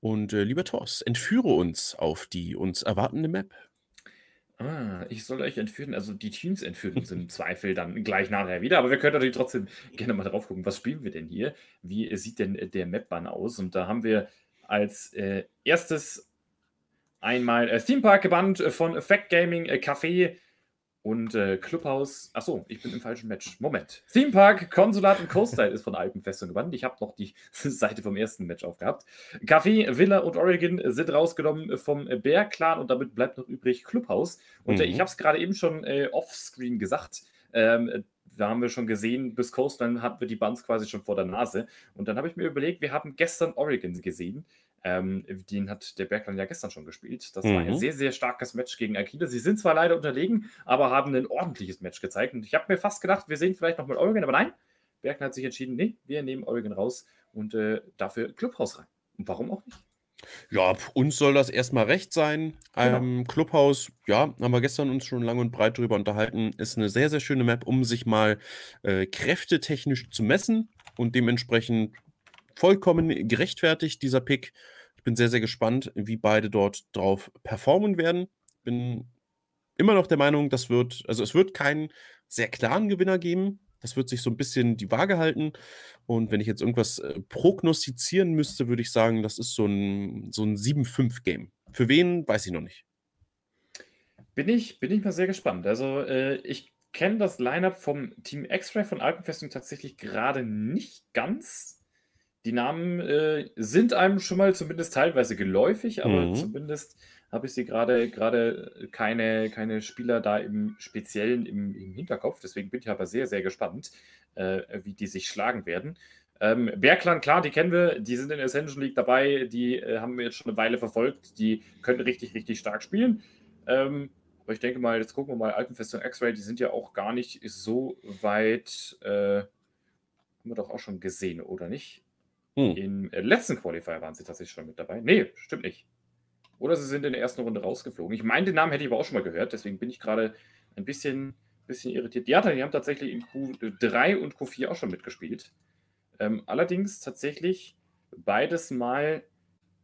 Und äh, lieber Thors, entführe uns auf die uns erwartende Map. Ah, ich soll euch entführen. Also die Teams entführen uns im Zweifel dann gleich nachher wieder. Aber wir können natürlich trotzdem gerne mal drauf gucken, was spielen wir denn hier? Wie sieht denn der Map-Bann aus? Und da haben wir als äh, erstes einmal äh, Theme Park gebannt äh, von Effect Gaming, äh, Café und äh, Clubhaus. Achso, ich bin im falschen Match. Moment. Theme Park, Konsulat und Coastline ist von Alpenfestung gebannt. Ich habe noch die Seite vom ersten Match aufgehabt. Café, Villa und Oregon sind rausgenommen vom Bear-Clan und damit bleibt noch übrig Clubhaus. Und äh, mhm. ich habe es gerade eben schon äh, offscreen gesagt. Ähm, da haben wir schon gesehen, bis Coastline hatten wir die Bands quasi schon vor der Nase. Und dann habe ich mir überlegt, wir haben gestern Oregon gesehen. Ähm, den hat der Bergland ja gestern schon gespielt. Das mhm. war ein mhm. sehr, sehr starkes Match gegen Akila. Sie sind zwar leider unterlegen, aber haben ein ordentliches Match gezeigt. Und ich habe mir fast gedacht, wir sehen vielleicht noch mal Oregon, aber nein, Bergland hat sich entschieden, nee, wir nehmen Oregon raus und äh, dafür Clubhaus rein. Und warum auch nicht? Ja, uns soll das erstmal recht sein. Genau. Ähm, Clubhaus, ja, haben wir gestern uns schon lang und breit drüber unterhalten. Ist eine sehr, sehr schöne Map, um sich mal äh, kräftetechnisch zu messen und dementsprechend vollkommen gerechtfertigt, dieser Pick. Ich bin sehr, sehr gespannt, wie beide dort drauf performen werden. Bin immer noch der Meinung, das wird, also es wird keinen sehr klaren Gewinner geben. Das wird sich so ein bisschen die Waage halten. Und wenn ich jetzt irgendwas äh, prognostizieren müsste, würde ich sagen, das ist so ein, so ein 7-5-Game. Für wen, weiß ich noch nicht. Bin ich, bin ich mal sehr gespannt. Also, äh, ich kenne das Lineup vom Team X-Ray von Alpenfestung tatsächlich gerade nicht ganz. Die Namen äh, sind einem schon mal zumindest teilweise geläufig, aber mhm. zumindest habe ich sie gerade gerade keine, keine Spieler da im Speziellen im, im Hinterkopf. Deswegen bin ich aber sehr, sehr gespannt, äh, wie die sich schlagen werden. Ähm, Bergland, klar, die kennen wir, die sind in der Ascension League dabei, die äh, haben wir jetzt schon eine Weile verfolgt, die können richtig, richtig stark spielen. Ähm, aber ich denke mal, jetzt gucken wir mal Alpenfestung X-Ray, die sind ja auch gar nicht so weit, äh, haben wir doch auch schon gesehen, oder nicht? Hm. Im äh, letzten Qualifier waren sie tatsächlich schon mit dabei. Nee, stimmt nicht. Oder sie sind in der ersten Runde rausgeflogen. Ich meine, den Namen hätte ich aber auch schon mal gehört, deswegen bin ich gerade ein bisschen, bisschen irritiert. Ja, die haben tatsächlich in Q3 und Q4 auch schon mitgespielt. Ähm, allerdings tatsächlich beides mal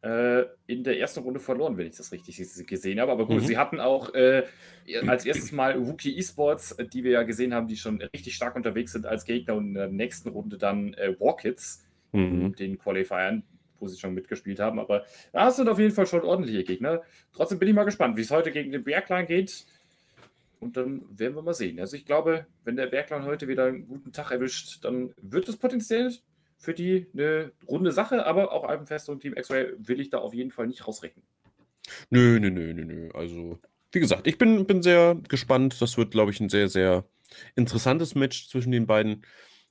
äh, in der ersten Runde verloren, wenn ich das richtig gesehen habe. Aber gut, mhm. sie hatten auch äh, als erstes Mal Wookie Esports, die wir ja gesehen haben, die schon richtig stark unterwegs sind als Gegner und in der nächsten Runde dann äh, Warkids mhm. den Qualifiern, wo sie schon mitgespielt haben. Aber das sind auf jeden Fall schon ordentliche Gegner. Trotzdem bin ich mal gespannt, wie es heute gegen den Berglein geht. Und dann werden wir mal sehen. Also ich glaube, wenn der Berglein heute wieder einen guten Tag erwischt, dann wird es potenziell für die eine runde Sache, aber auch Alpenfest und Team X-Ray will ich da auf jeden Fall nicht rausrechnen. Nö, nö, nö, nö, nö. Also, wie gesagt, ich bin, bin sehr gespannt. Das wird, glaube ich, ein sehr, sehr interessantes Match zwischen den beiden.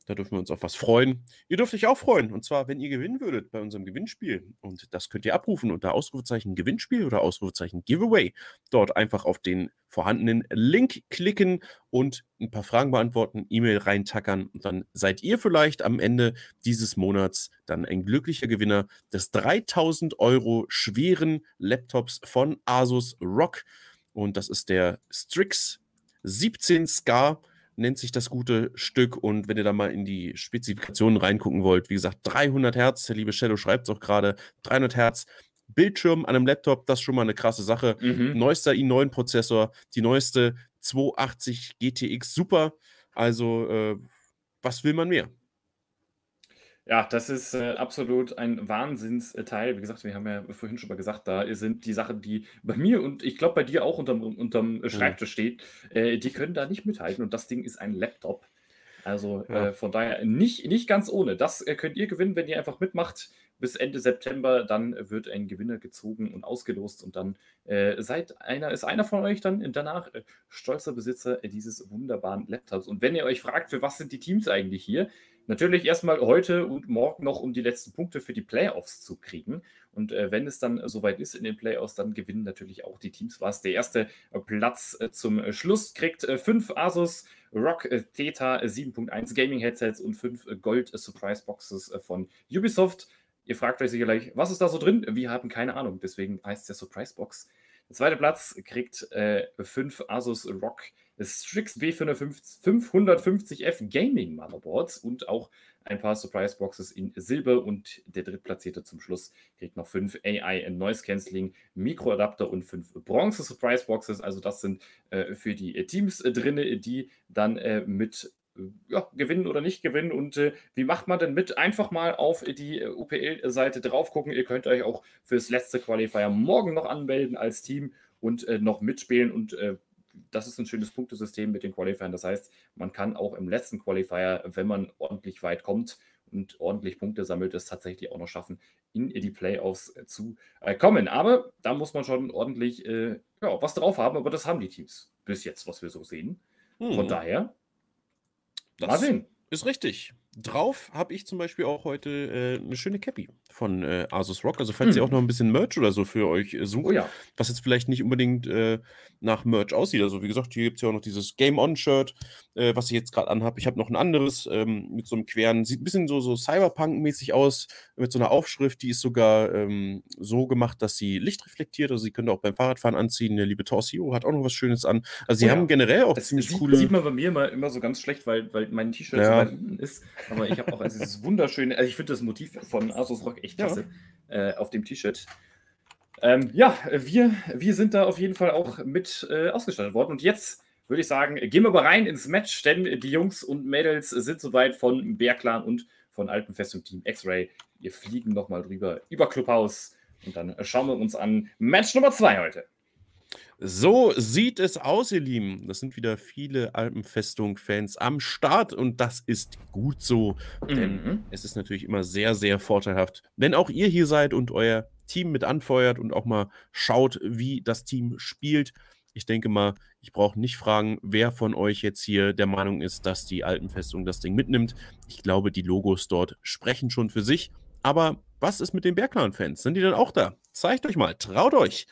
Da dürfen wir uns auf was freuen. Ihr dürft euch auch freuen. Und zwar, wenn ihr gewinnen würdet bei unserem Gewinnspiel. Und das könnt ihr abrufen unter Ausrufezeichen Gewinnspiel oder Ausrufezeichen Giveaway. Dort einfach auf den vorhandenen Link klicken und ein paar Fragen beantworten, E-Mail reintackern. Und dann seid ihr vielleicht am Ende dieses Monats dann ein glücklicher Gewinner des 3000 Euro schweren Laptops von Asus Rock. Und das ist der Strix 17 Scar nennt sich das gute Stück. Und wenn ihr da mal in die Spezifikationen reingucken wollt, wie gesagt, 300 Hertz, der liebe Shadow schreibt es auch gerade, 300 Hertz. Bildschirm an einem Laptop, das ist schon mal eine krasse Sache. Mhm. Neuester i9-Prozessor, die neueste 280 GTX Super. Also, äh, was will man mehr? Ja, das ist äh, absolut ein Wahnsinnsteil. Wie gesagt, wir haben ja vorhin schon mal gesagt, da sind die Sachen, die bei mir und ich glaube bei dir auch unterm, unterm mhm. Schreibtisch steht, äh, die können da nicht mithalten. Und das Ding ist ein Laptop. Also ja. äh, von daher nicht, nicht ganz ohne. Das äh, könnt ihr gewinnen, wenn ihr einfach mitmacht. Bis Ende September, dann wird ein Gewinner gezogen und ausgelost und dann äh, seid einer, ist einer von euch dann danach äh, stolzer Besitzer dieses wunderbaren Laptops. Und wenn ihr euch fragt, für was sind die Teams eigentlich hier, Natürlich erstmal heute und morgen noch, um die letzten Punkte für die Playoffs zu kriegen. Und äh, wenn es dann soweit ist in den Playoffs, dann gewinnen natürlich auch die Teams was. Der erste äh, Platz äh, zum äh, Schluss kriegt äh, fünf Asus Rock äh, Theta 7.1 Gaming Headsets und fünf Gold Surprise Boxes von Ubisoft. Ihr fragt euch sicherlich, was ist da so drin? Wir haben keine Ahnung, deswegen heißt es ja Surprise Box. Der zweite Platz kriegt fünf Asus Rock Strix B550F Gaming Motherboards und auch ein paar Surprise Boxes in Silber und der drittplatzierte zum Schluss kriegt noch fünf AI Noise Cancelling Mikroadapter und fünf Bronze Surprise Boxes. Also das sind äh, für die äh, Teams äh, drin, die dann äh, mit äh, ja, gewinnen oder nicht gewinnen. Und äh, wie macht man denn mit? Einfach mal auf die äh, UPL-Seite drauf gucken. Ihr könnt euch auch fürs letzte Qualifier morgen noch anmelden als Team und äh, noch mitspielen. Und äh, das ist ein schönes Punktesystem mit den Qualifiern. Das heißt, man kann auch im letzten Qualifier, wenn man ordentlich weit kommt und ordentlich Punkte sammelt, es tatsächlich auch noch schaffen, in die Playoffs zu äh, kommen. Aber da muss man schon ordentlich äh, ja, was drauf haben, aber das haben die Teams bis jetzt, was wir so sehen. Hm. Von daher, das mal sehen. Ist richtig. Drauf habe ich zum Beispiel auch heute äh, eine schöne Cappy von äh, Asus Rock. Also, falls ihr auch hm. noch ein bisschen Merch oder so für euch äh, Oh sucht, ja. was jetzt vielleicht nicht unbedingt äh, nach Merch aussieht. Also, wie gesagt, hier gibt es ja auch noch dieses Game-On-Shirt, äh, was ich jetzt gerade anhabe. Ich habe noch ein anderes ähm, mit so einem queren, sieht ein bisschen so, so Cyberpunk-mäßig aus, mit so einer Aufschrift. Die ist sogar ähm, so gemacht, dass sie Licht reflektiert. Also, sie könnt ihr auch beim Fahrradfahren anziehen. Der liebe Torsio hat auch noch was Schönes an. Also, sie Oh haben ja. generell auch Das ziemlich sieht, coole. sieht man bei mir immer, immer so ganz schlecht, weil, weil mein T-Shirt so Ja. weit unten ist. Aber ich habe auch also dieses wunderschöne, also ich finde das Motiv von Asus Rock echt Ja. klasse äh, auf dem T-Shirt. Ähm, ja, wir, wir sind da auf jeden Fall auch mit äh, ausgestattet worden. Und jetzt würde ich sagen, gehen wir mal rein ins Match, denn die Jungs und Mädels sind soweit von Bärclan und von Alpenfestung Team X-Ray. Wir fliegen nochmal drüber über Clubhaus und dann schauen wir uns an Match Nummer zwei heute. So sieht es aus, ihr Lieben. Das sind wieder viele Alpenfestung-Fans am Start und das ist gut so, denn Mhm. es ist natürlich immer sehr, sehr vorteilhaft, wenn auch ihr hier seid und euer Team mit anfeuert und auch mal schaut, wie das Team spielt. Ich denke mal, ich brauche nicht fragen, wer von euch jetzt hier der Meinung ist, dass die Alpenfestung das Ding mitnimmt. Ich glaube, die Logos dort sprechen schon für sich. Aber was ist mit den Bergclan-Fans? Sind die denn auch da? Zeigt euch mal, traut euch.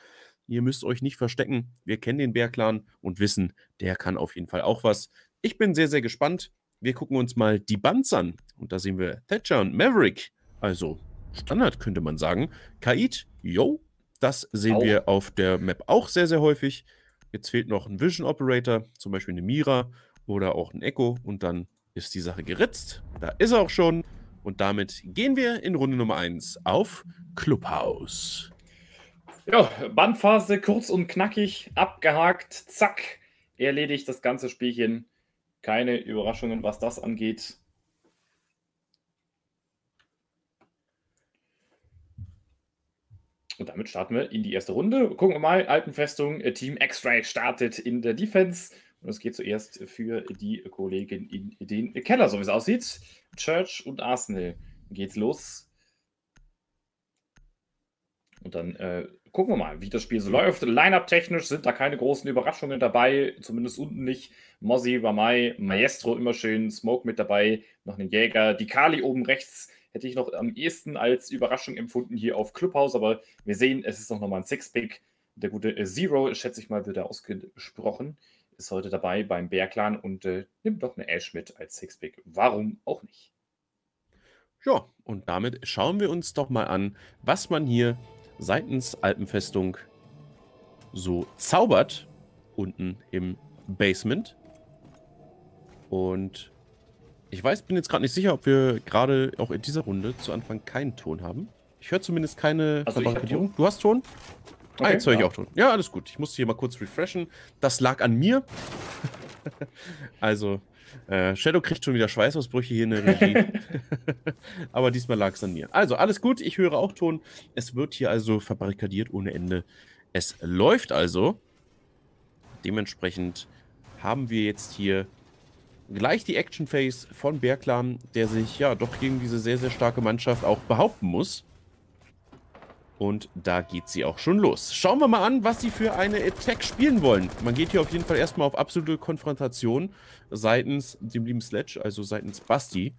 Ihr müsst euch nicht verstecken. Wir kennen den Bärclan und wissen, der kann auf jeden Fall auch was. Ich bin sehr, sehr gespannt. Wir gucken uns mal die Bands an. Und da sehen wir Thatcher und Maverick. Also Standard könnte man sagen. Kaid, yo, das sehen Auch. wir auf der Map auch sehr, sehr häufig. Jetzt fehlt noch ein Vision Operator, zum Beispiel eine Mira oder auch ein Echo. Und dann ist die Sache geritzt. Da ist er auch schon. Und damit gehen wir in Runde Nummer 1 auf Clubhouse. Ja, Bandphase kurz und knackig, abgehakt, zack, erledigt das ganze Spielchen. Keine Überraschungen, was das angeht. Und damit starten wir in die erste Runde. Gucken wir mal, Alpenfestung, äh, Team X-Ray startet in der Defense. Und es geht zuerst für die Kollegen in den Keller, so wie es aussieht. Church und Arsenal geht's los. Und dann äh, gucken wir mal, wie das Spiel so läuft. Line-up-technisch sind da keine großen Überraschungen dabei, zumindest unten nicht. Mozzie, Bamai, Maestro immer schön, Smoke mit dabei, noch einen Jäger. Die Kali oben rechts hätte ich noch am ehesten als Überraschung empfunden hier auf Clubhouse, aber wir sehen, es ist noch nochmal ein Six-Pick. Der gute Zero, schätze ich mal, wird er ausgesprochen, ist heute dabei beim Bear-Clan und äh, nimmt doch eine Ash mit als Six-Pick. Warum auch nicht? Ja, und damit schauen wir uns doch mal an, was man hier seitens Alpenfestung so zaubert unten im Basement. Und ich weiß, bin jetzt gerade nicht sicher, ob wir gerade auch in dieser Runde zu Anfang keinen Ton haben. Ich höre zumindest keine Also Verbarrikadierung. Du hast Ton? ah, Okay, jetzt höre ich ja. auch Ton. Ja, alles gut. Ich musste hier mal kurz refreshen. Das lag an mir. also, äh, Shadow kriegt schon wieder Schweißausbrüche hier in der Regie. Aber diesmal lag es an mir. Also, alles gut. Ich höre auch Ton. Es wird hier also verbarrikadiert ohne Ende. Es läuft also. Dementsprechend haben wir jetzt hier gleich die Action Phase von Berglan, der sich ja doch gegen diese sehr, sehr starke Mannschaft auch behaupten muss. Und da geht sie auch schon los. Schauen wir mal an, was sie für eine Attack spielen wollen. Man geht hier auf jeden Fall erstmal auf absolute Konfrontation seitens dem lieben Sledge, also seitens Basti,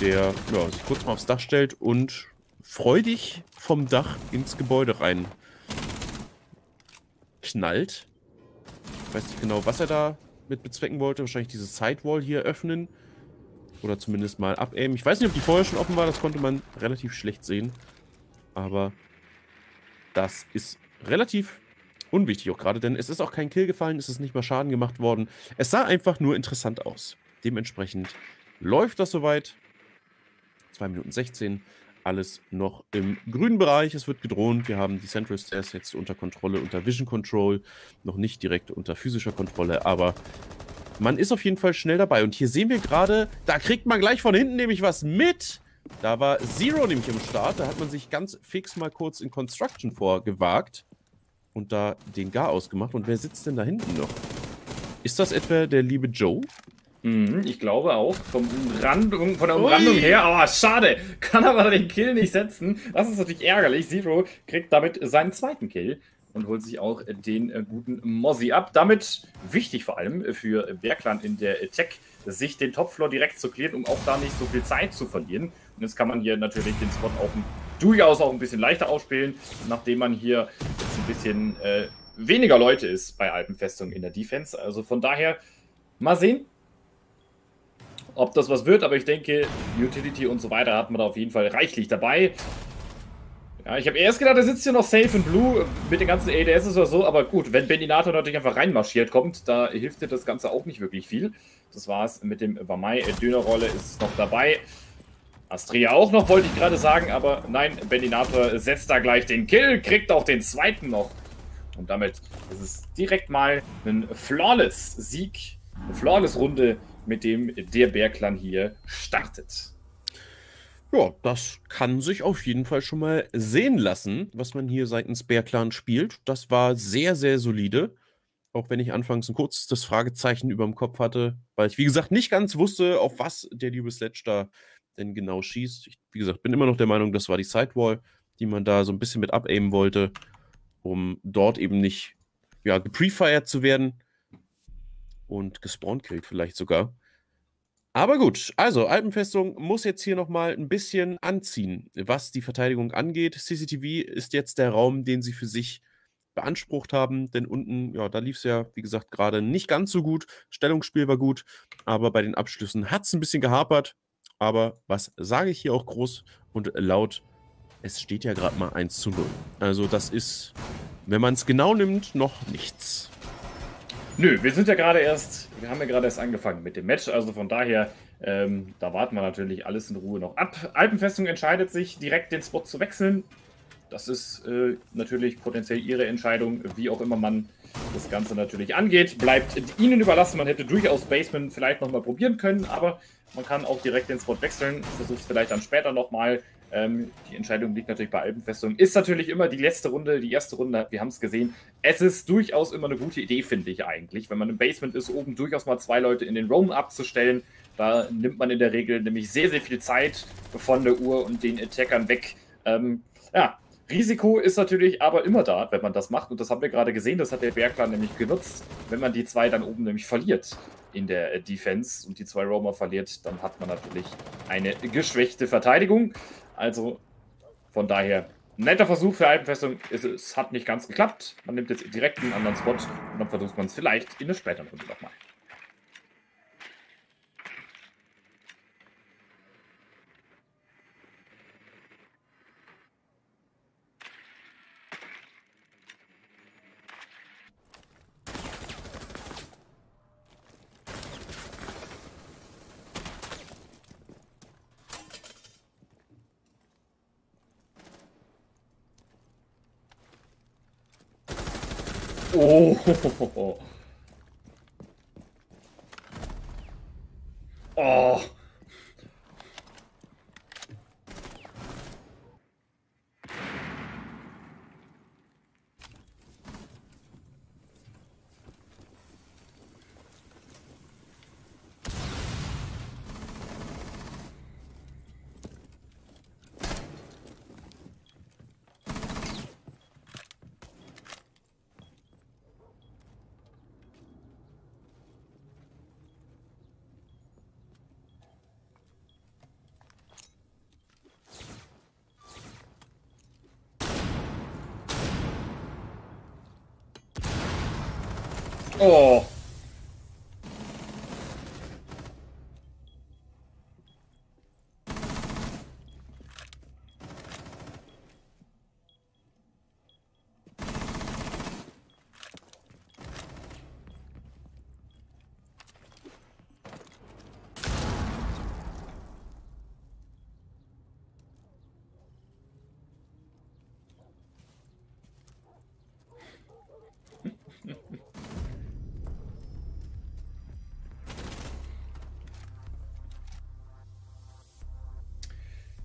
der ja, sich kurz mal aufs Dach stellt und freudig vom Dach ins Gebäude rein knallt. Ich weiß nicht genau, was er da mit bezwecken wollte. Wahrscheinlich diese Sidewall hier öffnen. Oder zumindest mal abaimen. Ich weiß nicht, ob die vorher schon offen war. Das konnte man relativ schlecht sehen. Aber das ist relativ unwichtig auch gerade, denn es ist auch kein Kill gefallen, es ist nicht mal Schaden gemacht worden. Es sah einfach nur interessant aus. Dementsprechend läuft das soweit. 2 Minuten 16. Alles noch im grünen Bereich. Es wird gedroht. Wir haben die Central Stairs jetzt unter Kontrolle, unter Vision Control. Noch nicht direkt unter physischer Kontrolle, aber man ist auf jeden Fall schnell dabei. Und hier sehen wir gerade, da kriegt man gleich von hinten nämlich was mit. Da war Zero nämlich im Start. Da hat man sich ganz fix mal kurz in Construction vorgewagt und da den Gar ausgemacht. Und wer sitzt denn da hinten noch? Ist das etwa der liebe Joe? Mhm, ich glaube auch. Vom Umrandung, von der Umrandung Ui. her. Aber oh, schade. Kann aber den Kill nicht setzen. Das ist natürlich ärgerlich. Zero kriegt damit seinen zweiten Kill und holt sich auch den äh, guten Mozzie ab. Damit wichtig vor allem für Bergland in der Tech, sich den Topfloor direkt zu klären, um auch da nicht so viel Zeit zu verlieren. Und jetzt kann man hier natürlich den Spot auch durchaus auch ein bisschen leichter ausspielen, nachdem man hier jetzt ein bisschen äh, weniger Leute ist bei Alpenfestung in der Defense. Also von daher mal sehen, ob das was wird, aber ich denke, Utility und so weiter hat man da auf jeden Fall reichlich dabei. Ja, ich habe erst gedacht, er sitzt hier noch safe in Blue mit den ganzen ADS oder so, aber gut, wenn Beninator natürlich einfach reinmarschiert kommt, da hilft dir das Ganze auch nicht wirklich viel. Das war's mit dem Vamai. Dönerrolle ist noch dabei. Astria auch noch, wollte ich gerade sagen, aber nein, Beninator setzt da gleich den Kill, kriegt auch den zweiten noch. Und damit ist es direkt mal ein Flawless-Sieg, eine Flawless-Runde mit dem der Bärclan hier startet. Ja, das kann sich auf jeden Fall schon mal sehen lassen, was man hier seitens Bärclan spielt. Das war sehr, sehr solide. Auch wenn ich anfangs ein kurzes Fragezeichen über dem Kopf hatte, weil ich, wie gesagt, nicht ganz wusste, auf was der liebe Sledge da denn genau schießt. Ich, wie gesagt, bin immer noch der Meinung, das war die Sidewall, die man da so ein bisschen mit abaimen wollte, um dort eben nicht ja, geprefired zu werden und gespawnt killt vielleicht sogar. Aber gut, also Alpenfestung muss jetzt hier nochmal ein bisschen anziehen, was die Verteidigung angeht. CCTV ist jetzt der Raum, den sie für sich beansprucht haben, denn unten, ja, da lief es ja, wie gesagt, gerade nicht ganz so gut. Stellungsspiel war gut, aber bei den Abschlüssen hat es ein bisschen gehapert. Aber was sage ich hier auch groß und laut? Es steht ja gerade mal 1 zu 0. Also das ist, wenn man es genau nimmt, noch nichts. Nö, wir sind ja gerade erst, wir haben ja gerade erst angefangen mit dem Match, also von daher, ähm, da warten wir natürlich alles in Ruhe noch ab. Alpenfestung entscheidet sich, direkt den Spot zu wechseln. Das ist äh, natürlich potenziell ihre Entscheidung, wie auch immer man das Ganze natürlich angeht. Bleibt ihnen überlassen, man hätte durchaus Basement vielleicht nochmal probieren können, aber man kann auch direkt den Spot wechseln, versucht es vielleicht dann später nochmal. Ähm, die Entscheidung liegt natürlich bei Alpenfestung. Ist natürlich immer die letzte Runde, die erste Runde, wir haben es gesehen. Es ist durchaus immer eine gute Idee, finde ich eigentlich. Wenn man im Basement ist, oben durchaus mal zwei Leute in den Roam abzustellen. Da nimmt man in der Regel nämlich sehr, sehr viel Zeit von der Uhr und den Attackern weg. Ähm, ja, Risiko ist natürlich aber immer da, wenn man das macht. Und das haben wir gerade gesehen, das hat der Bergplan nämlich genutzt. Wenn man die zwei dann oben nämlich verliert in der Defense und die zwei Roamer verliert, dann hat man natürlich eine geschwächte Verteidigung. Also von daher netter Versuch für Alpenfestung. Es, es, hat nicht ganz geklappt. Man nimmt jetzt direkt einen anderen Spot und dann versucht man es vielleicht in der späteren Runde nochmal. Oh. Oh. Oh.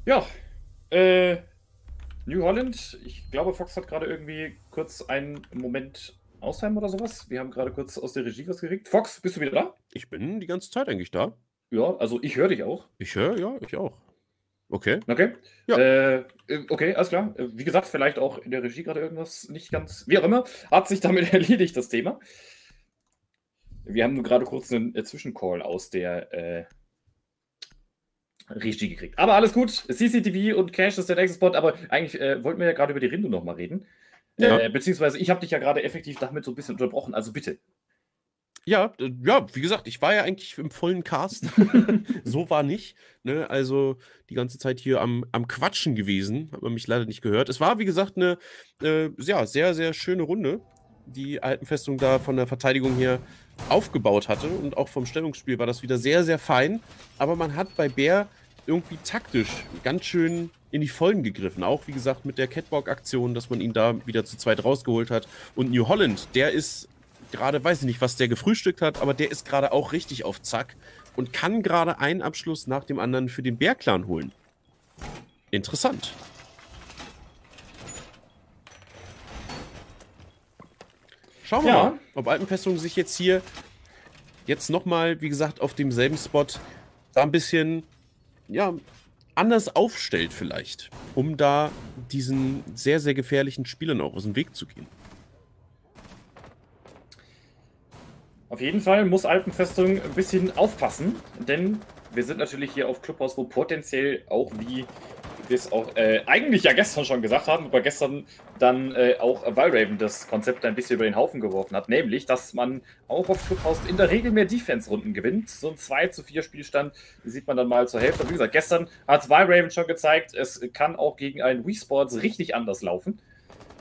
Ja, äh, New Holland. Ich glaube, Fox hat gerade irgendwie kurz einen Moment Ausheimen oder sowas. Wir haben gerade kurz aus der Regie was gekriegt. Fox, bist du wieder da? Ich bin die ganze Zeit eigentlich da. Ja, also ich höre dich auch. Ich höre, ja, ich auch. Okay. Okay. Ja. Äh, äh, okay, alles klar. Äh, wie gesagt, vielleicht auch in der Regie gerade irgendwas nicht ganz, wie auch immer, hat sich damit erledigt, das Thema. Wir haben gerade kurz einen äh, Zwischencall aus der äh, Regie gekriegt. Aber alles gut. CCTV und Cash ist der nächste Spot, aber eigentlich äh, wollten wir ja gerade über die Rindo nochmal reden. Ja. Äh, beziehungsweise ich habe dich ja gerade effektiv damit so ein bisschen unterbrochen, also bitte. Ja, ja, wie gesagt, ich war ja eigentlich im vollen Cast. so war nicht. Ne? Also die ganze Zeit hier am, am Quatschen gewesen. Hat man mich leider nicht gehört. Es war, wie gesagt, eine äh, ja, sehr, sehr schöne Runde, die Alpenfestung da von der Verteidigung her aufgebaut hatte. Und auch vom Stellungsspiel war das wieder sehr, sehr fein. Aber man hat bei Bär irgendwie taktisch ganz schön in die Vollen gegriffen. Auch, wie gesagt, mit der Catwalk-Aktion, dass man ihn da wieder zu zweit rausgeholt hat. Und New Holland, der ist gerade, weiß ich nicht, was der gefrühstückt hat, aber der ist gerade auch richtig auf Zack und kann gerade einen Abschluss nach dem anderen für den Bär-Clan holen. Interessant. Schauen wir ja. mal, ob Alpenfestung sich jetzt hier jetzt nochmal, wie gesagt, auf demselben Spot da ein bisschen, ja, anders aufstellt vielleicht, um da diesen sehr, sehr gefährlichen Spielern auch aus dem Weg zu gehen. Auf jeden Fall muss Alpenfestung ein bisschen aufpassen, denn wir sind natürlich hier auf Clubhaus, wo potenziell auch wie wir es auch äh, eigentlich ja gestern schon gesagt haben, aber gestern dann äh, auch Valraven das Konzept ein bisschen über den Haufen geworfen hat, nämlich, dass man auch auf Clubhaus in der Regel mehr Defense-Runden gewinnt. So ein 2 zu 4 Spielstand sieht man dann mal zur Hälfte. Wie gesagt, gestern hat Valraven schon gezeigt, es kann auch gegen einen Wii Sports richtig anders laufen.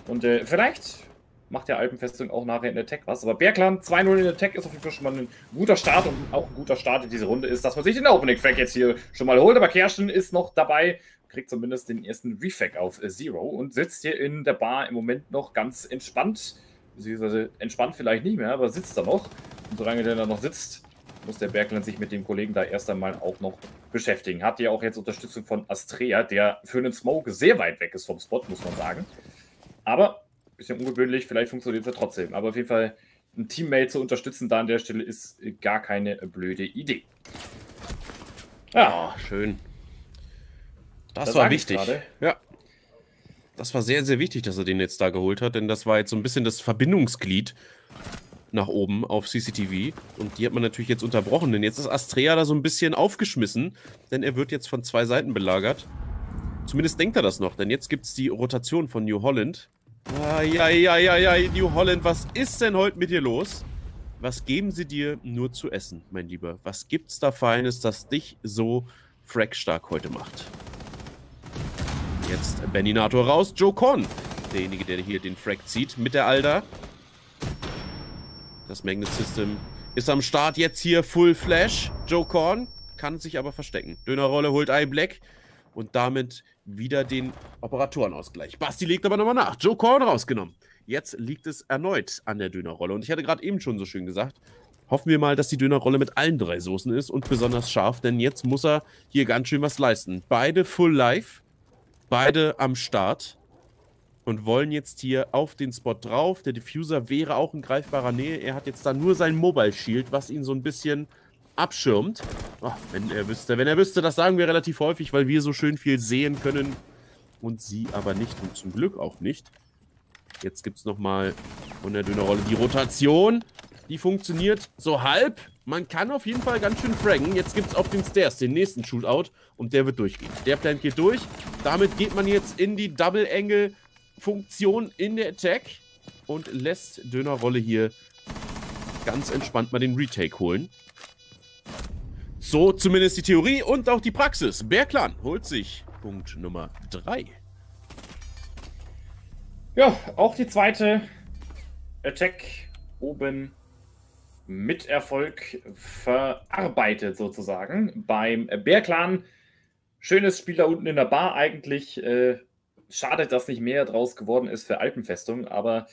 Und äh, vielleicht macht der Alpenfestung auch nachher in der Tech was. Aber Bergland 2-0 in der Tech ist auf jeden Fall schon mal ein guter Start und auch ein guter Start in diese Runde ist, dass man sich den Opening Fact jetzt hier schon mal holt. Aber Kersten ist noch dabei, kriegt zumindest den ersten Refact auf Zero und sitzt hier in der Bar im Moment noch ganz entspannt. Beziehungsweise entspannt vielleicht nicht mehr, aber sitzt da noch. Und solange der da noch sitzt, muss der Bergland sich mit dem Kollegen da erst einmal auch noch beschäftigen. Hat ja auch jetzt Unterstützung von Astrea, der für einen Smoke sehr weit weg ist vom Spot, muss man sagen. Aber bisschen ungewöhnlich, vielleicht funktioniert es ja trotzdem. Aber auf jeden Fall ein Teammate zu unterstützen da an der Stelle ist gar keine blöde Idee. Ja, oh, schön. Das, das war wichtig. Ja. Das war sehr, sehr wichtig, dass er den jetzt da geholt hat, denn das war jetzt so ein bisschen das Verbindungsglied nach oben auf CCTV. Und die hat man natürlich jetzt unterbrochen, denn jetzt ist Astrea da so ein bisschen aufgeschmissen, denn er wird jetzt von zwei Seiten belagert. Zumindest denkt er das noch, denn jetzt gibt es die Rotation von New Holland. Eieieiei, New Holland, was ist denn heute mit dir los? Was geben sie dir nur zu essen, mein Lieber? Was gibt's da Feines, das dich so frackstark heute macht? Jetzt Beninator raus, Joe Con. Derjenige, der hier den Frack zieht mit der Alda. Das Magnet System ist am Start jetzt hier Full Flash. Joe Korn kann sich aber verstecken. Dönerrolle holt Eye Black und damit wieder den Operatorenausgleich. Basti legt aber nochmal nach. Joe Korn rausgenommen. Jetzt liegt es erneut an der Dönerrolle. Und ich hatte gerade eben schon so schön gesagt, hoffen wir mal, dass die Dönerrolle mit allen drei Soßen ist und besonders scharf, denn jetzt muss er hier ganz schön was leisten. Beide full live, beide am Start und wollen jetzt hier auf den Spot drauf. Der Diffuser wäre auch in greifbarer Nähe. Er hat jetzt da nur sein Mobile Shield, was ihn so ein bisschen abschirmt. Oh, wenn er wüsste, wenn er wüsste, das sagen wir relativ häufig, weil wir so schön viel sehen können und sie aber nicht und zum Glück auch nicht. Jetzt gibt es nochmal von der Dönerrolle die Rotation. Die funktioniert so halb. Man kann auf jeden Fall ganz schön fraggen. Jetzt gibt es auf den Stairs den nächsten Shootout und der wird durchgehen. Der Plan geht durch. Damit geht man jetzt in die Double-Angle-Funktion in der Attack und lässt Dönerrolle hier ganz entspannt mal den Retake holen. So zumindest die Theorie und auch die Praxis. Bärclan holt sich Punkt Nummer 3. Ja, auch die zweite Attack oben mit Erfolg verarbeitet sozusagen beim Bärclan. Schönes Spiel da unten in der Bar eigentlich. Äh, schade, dass nicht mehr draus geworden ist für Alpenfestung, aber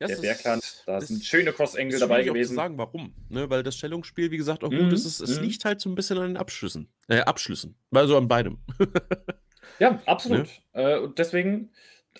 Ja, der Bergland, da sind schöne Cross-Angle dabei gewesen. Zu sagen, warum. Ne? Weil das Stellungsspiel, wie gesagt, auch mhm. gut ist. Es, es mhm. liegt halt so ein bisschen an den Abschlüssen. Äh, Abschlüssen. Also an beidem. ja, absolut. Ne? Äh, und deswegen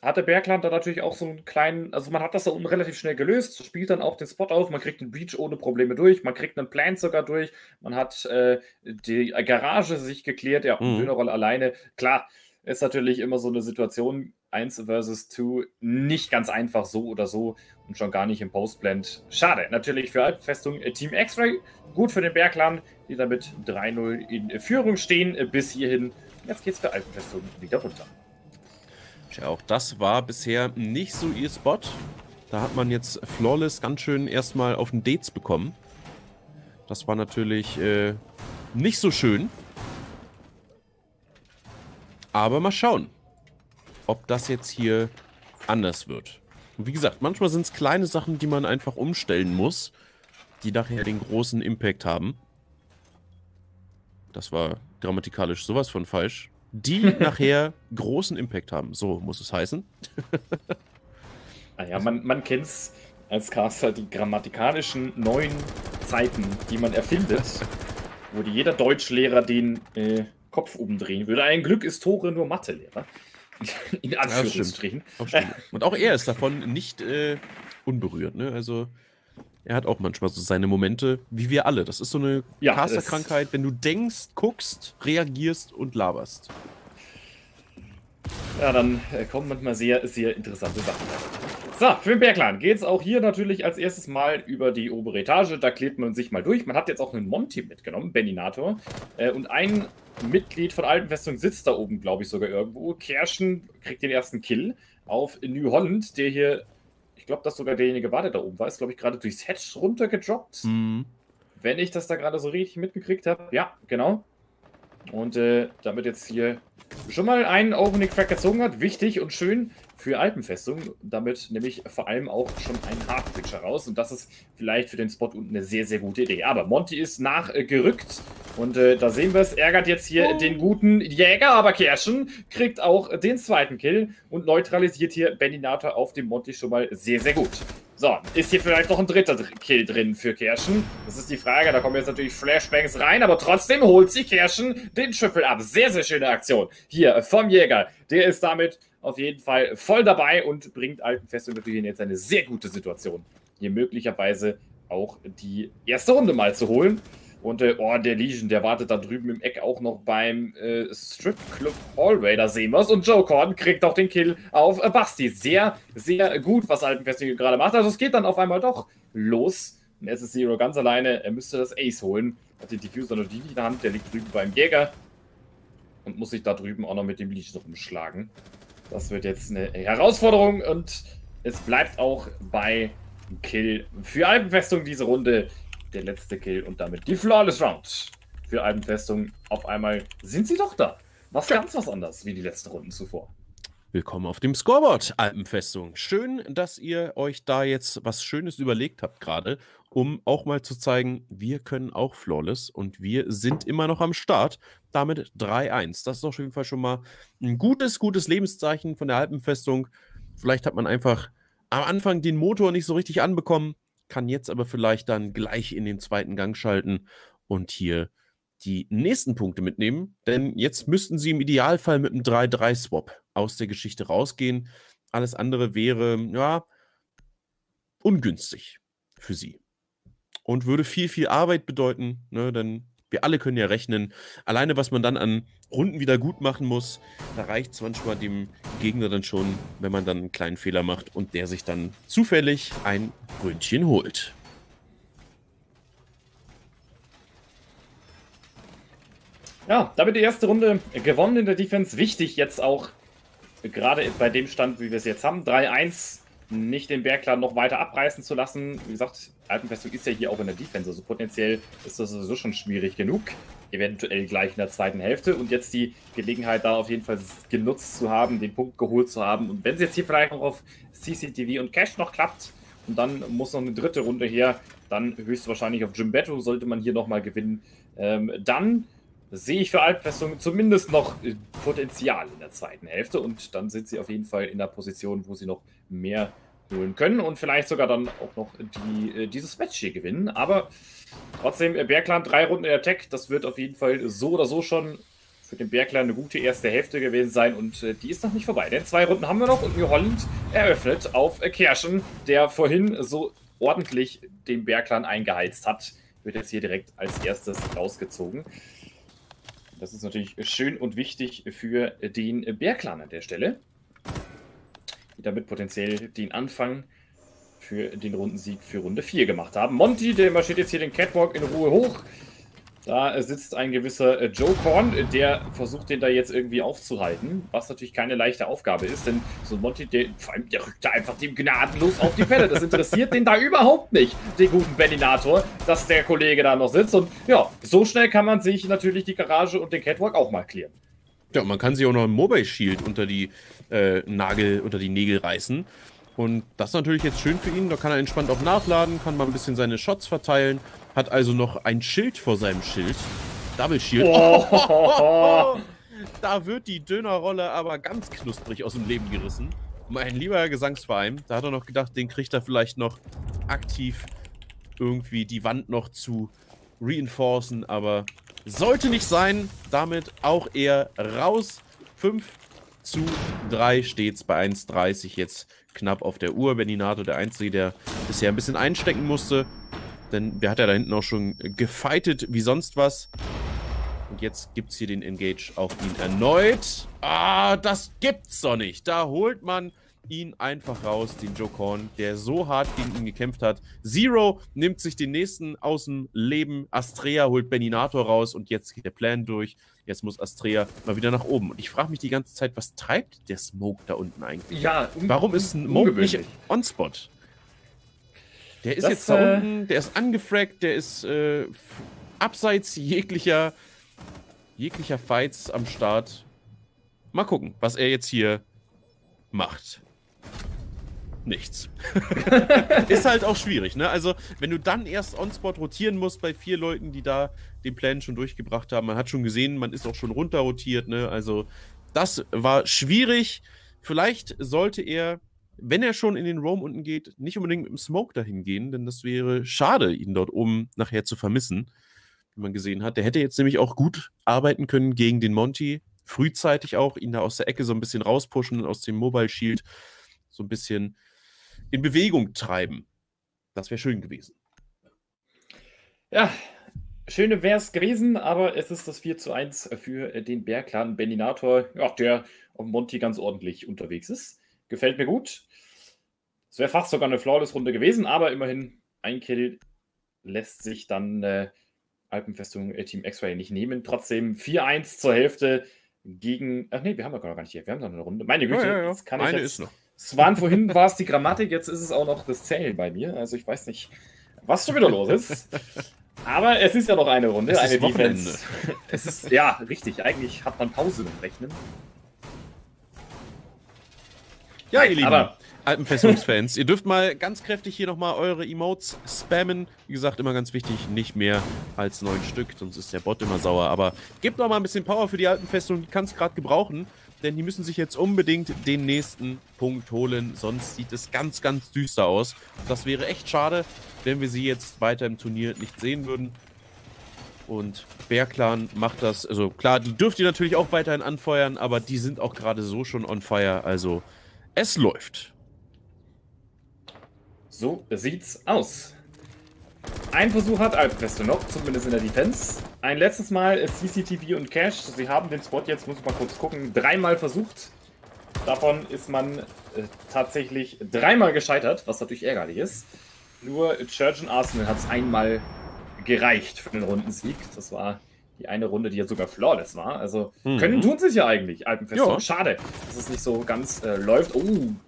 hat der Bergland da natürlich auch so einen kleinen, also man hat das da unten relativ schnell gelöst, spielt dann auch den Spot auf, man kriegt den Breach ohne Probleme durch, man kriegt einen Plant sogar durch, man hat äh, die Garage sich geklärt, ja, mhm. Dönerroll alleine. Klar, ist natürlich immer so eine Situation, 1 versus 2, nicht ganz einfach so oder so und schon gar nicht im Postblend. Schade, natürlich für Alpenfestung äh, Team X-Ray, gut für den Bergland, die damit 3-0 in Führung stehen äh, bis hierhin. Jetzt geht's für Alpenfestung wieder runter. Tja, auch das war bisher nicht so ihr Spot. Da hat man jetzt Flawless ganz schön erstmal auf den Dates bekommen. Das war natürlich äh, nicht so schön. Aber mal schauen, ob das jetzt hier anders wird. Und wie gesagt, manchmal sind es kleine Sachen, die man einfach umstellen muss, die nachher den großen Impact haben. Das war grammatikalisch sowas von falsch die nachher großen Impact haben. So muss es heißen. naja, man, man kennt es als Caster, die grammatikalischen neuen Zeiten, die man erfindet, wo jeder Deutschlehrer den äh, Kopf umdrehen würde. Ein Glück ist Tore nur Mathelehrer. In Anführungsstrichen. Ja. Auch. Und auch er ist davon nicht äh, unberührt. Ne? Also er hat auch manchmal so seine Momente, wie wir alle. Das ist so eine ja, Caster-Krankheit, wenn du denkst, guckst, reagierst und laberst. Ja, dann äh, kommen manchmal sehr, sehr interessante Sachen. So, für den Berglan geht es auch hier natürlich als erstes Mal über die obere Etage. Da klebt man sich mal durch. Man hat jetzt auch einen Monty mitgenommen, Beninator. Äh, und ein Mitglied von Alpenfestung sitzt da oben, glaube ich, sogar irgendwo. Kerschen kriegt den ersten Kill auf New Holland, der hier ich glaube, dass sogar derjenige war, der da oben war, ist, glaube ich, gerade durchs Hedge runtergedroppt. Mhm. Wenn ich das da gerade so richtig mitgekriegt habe. Ja, genau. Und äh, damit jetzt hier schon mal einen Opening Crack gezogen hat, wichtig und schön für Alpenfestung. Damit nämlich vor allem auch schon ein Hardpitch heraus. Und das ist vielleicht für den Spot unten eine sehr, sehr gute Idee. Aber Monty ist nachgerückt. Und äh, da sehen wir es, ärgert jetzt hier oh. den guten Jäger, aber Kerschen kriegt auch den zweiten Kill und neutralisiert hier Beninator auf dem Monty schon mal sehr, sehr gut. So, ist hier vielleicht noch ein dritter Kill drin für Kerschen? Das ist die Frage. Da kommen jetzt natürlich Flashbangs rein, aber trotzdem holt sich Kerschen den Triple ab. Sehr, sehr schöne Aktion hier vom Jäger. Der ist damit auf jeden Fall voll dabei und bringt Altenfestung natürlich jetzt eine sehr gute Situation, hier möglicherweise auch die erste Runde mal zu holen. Und äh, oh, der Legion, der wartet da drüben im Eck auch noch beim äh, Strip Club Hallway. Da sehen wir es. Und Joe Korn kriegt auch den Kill auf äh, Basti. Sehr, sehr gut, was Altenfestung gerade macht. Also es geht dann auf einmal doch los. Und es ist Zero ganz alleine. Er müsste das Ace holen. Hat den Diffuser noch in der Hand. Der liegt drüben beim Jäger. Und muss sich da drüben auch noch mit dem Legion rumschlagen. Das wird jetzt eine Herausforderung und es bleibt auch bei Kill für Alpenfestung diese Runde. Der letzte Kill und damit die Flawless Round für Alpenfestung. Auf einmal sind sie doch da. Was ganz was anderes wie die letzten Runden zuvor. Willkommen auf dem Scoreboard, Alpenfestung. Schön, dass ihr euch da jetzt was Schönes überlegt habt gerade, um auch mal zu zeigen, wir können auch Flawless und wir sind immer noch am Start. Damit 3-1. Das ist auf jeden Fall schon mal ein gutes, gutes Lebenszeichen von der Alpenfestung. Vielleicht hat man einfach am Anfang den Motor nicht so richtig anbekommen, kann jetzt aber vielleicht dann gleich in den zweiten Gang schalten und hier die nächsten Punkte mitnehmen, denn jetzt müssten sie im Idealfall mit einem 3-3-Swap aus der Geschichte rausgehen. Alles andere wäre, ja, ungünstig für sie. Und würde viel, viel Arbeit bedeuten, ne, denn wir alle können ja rechnen. Alleine, was man dann an Runden wieder gut machen muss, da reicht es manchmal dem Gegner dann schon, wenn man dann einen kleinen Fehler macht und der sich dann zufällig ein Brötchen holt. Ja, damit die erste Runde gewonnen in der Defense. Wichtig jetzt auch, gerade bei dem Stand, wie wir es jetzt haben, 3-1, nicht den Bergler noch weiter abreißen zu lassen. Wie gesagt, Alpenfestung ist ja hier auch in der Defense, also potenziell ist das sowieso schon schwierig genug. Eventuell gleich in der zweiten Hälfte und jetzt die Gelegenheit da auf jeden Fall genutzt zu haben, den Punkt geholt zu haben. Und wenn es jetzt hier vielleicht noch auf CCTV und Cash noch klappt und dann muss noch eine dritte Runde her, dann höchstwahrscheinlich auf Jimbetto sollte man hier nochmal gewinnen. Ähm, dann sehe ich für Alpfestung zumindest noch äh, Potenzial in der zweiten Hälfte und dann sind sie auf jeden Fall in der Position, wo sie noch mehr holen können und vielleicht sogar dann auch noch die, äh, dieses Match hier gewinnen. Aber trotzdem, äh, Bergland drei Runden in der Tech, das wird auf jeden Fall so oder so schon für den Bergland eine gute erste Hälfte gewesen sein und die ist noch nicht vorbei. Denn zwei Runden haben wir noch und New Holland eröffnet auf Kerschen, der vorhin so ordentlich den Bergland eingeheizt hat. Wird jetzt hier direkt als erstes rausgezogen. Das ist natürlich schön und wichtig für den Bergland an der Stelle die damit potenziell den Anfang für den Rundensieg für Runde 4 gemacht haben. Monty, der marschiert jetzt hier den Catwalk in Ruhe hoch. Da sitzt ein gewisser äh, Joe Korn, der versucht, den da jetzt irgendwie aufzuhalten, was natürlich keine leichte Aufgabe ist, denn so ein Monty, der, vor allem, der rückt da einfach dem gnadenlos auf die Pelle. Das interessiert den da überhaupt nicht, den guten Beninator, dass der Kollege da noch sitzt. Und ja, so schnell kann man sich natürlich die Garage und den Catwalk auch mal klären. Ja, man kann sich auch noch ein Mobile Shield unter die äh, Nagel, unter die Nägel reißen. Und das ist natürlich jetzt schön für ihn. Da kann er entspannt auch nachladen, kann mal ein bisschen seine Shots verteilen. Hat also noch ein Schild vor seinem Schild. Double Shield. Oh. da wird die Dönerrolle aber ganz knusprig aus dem Leben gerissen. Mein lieber Gesangsverein, da hat er noch gedacht, den kriegt er vielleicht noch aktiv irgendwie die Wand noch zu reinforcen, aber sollte nicht sein. Damit auch eher raus. 5 zu 3 steht es bei 1,30 jetzt knapp auf der Uhr. Beninato der Einzige, der bisher ein bisschen einstecken musste. Denn der hat ja da hinten auch schon gefightet wie sonst was. Und jetzt gibt es hier den Engage auf ihn erneut. Ah, das gibt's doch nicht. Da holt man ihn einfach raus, den Joe Korn, der so hart gegen ihn gekämpft hat. Zero nimmt sich den nächsten aus dem Leben. Astrea holt Beninator raus und jetzt geht der Plan durch. Jetzt muss Astrea mal wieder nach oben. Und ich frage mich die ganze Zeit, was treibt der Smoke da unten eigentlich? Ja, Warum ist Smoke nicht on-spot? Der ist das, jetzt da äh... unten, der ist angefragt, der ist äh, abseits jeglicher, jeglicher Fights am Start. Mal gucken, was er jetzt hier macht nichts. ist halt auch schwierig, ne? Also, wenn du dann erst on-spot rotieren musst bei vier Leuten, die da den Plan schon durchgebracht haben, man hat schon gesehen, man ist auch schon runter rotiert, ne? Also, das war schwierig. Vielleicht sollte er, wenn er schon in den Roam unten geht, nicht unbedingt mit dem Smoke dahin gehen, denn das wäre schade, ihn dort oben nachher zu vermissen, wie man gesehen hat. Der hätte jetzt nämlich auch gut arbeiten können gegen den Monty, frühzeitig auch, ihn da aus der Ecke so ein bisschen rauspushen, aus dem Mobile Shield so ein bisschen in Bewegung treiben. Das wäre schön gewesen. Ja, schöne wäre es gewesen, aber es ist das 4 zu 1 für den Bergclan Beninator, ja, der auf Monty ganz ordentlich unterwegs ist. Gefällt mir gut. Es wäre fast sogar eine Flawless-Runde gewesen, aber immerhin ein Kill lässt sich dann äh, Alpenfestung äh, Team X-Ray nicht nehmen. Trotzdem 4-1 zur Hälfte gegen. Ach nee, wir haben ja gar nicht hier. Wir haben noch eine Runde. Meine Güte, ja, ja, ja. Kann Eine ich jetzt, ist noch. Es waren vorhin war es die Grammatik, jetzt ist es auch noch das Zählen bei mir. Also ich weiß nicht, was schon wieder los ist. Aber es ist ja noch eine Runde, es eine ist Defense. Es ist ja richtig. Eigentlich hat man Pause im Rechnen. Ja, ihr Lieben. Aber Alpenfestungsfans, ihr dürft mal ganz kräftig hier nochmal eure Emotes spammen. Wie gesagt, immer ganz wichtig, nicht mehr als neun Stück, sonst ist der Bot immer sauer. Aber gebt noch mal ein bisschen Power für die Alpenfestung, die kann es gerade gebrauchen denn die müssen sich jetzt unbedingt den nächsten Punkt holen, sonst sieht es ganz, ganz düster aus. Das wäre echt schade, wenn wir sie jetzt weiter im Turnier nicht sehen würden. Und Bärclan macht das, also klar, die dürft ihr natürlich auch weiterhin anfeuern, aber die sind auch gerade so schon on fire, also es läuft. So sieht's aus. Ein Versuch hat Alpfeste noch, zumindest in der Defense. Ein letztes Mal ist CCTV und Cash. Sie haben den Spot jetzt, muss ich mal kurz gucken, dreimal versucht. Davon ist man äh, tatsächlich dreimal gescheitert, was natürlich ärgerlich ist. Nur Church und Arsenal hat es einmal gereicht für den Rundensieg. Das war die eine Runde, die ja sogar flawless war. Also mhm. können tun sie es ja eigentlich, Alpenfestung. Ja. Schade, dass es nicht so ganz äh, läuft. Oh,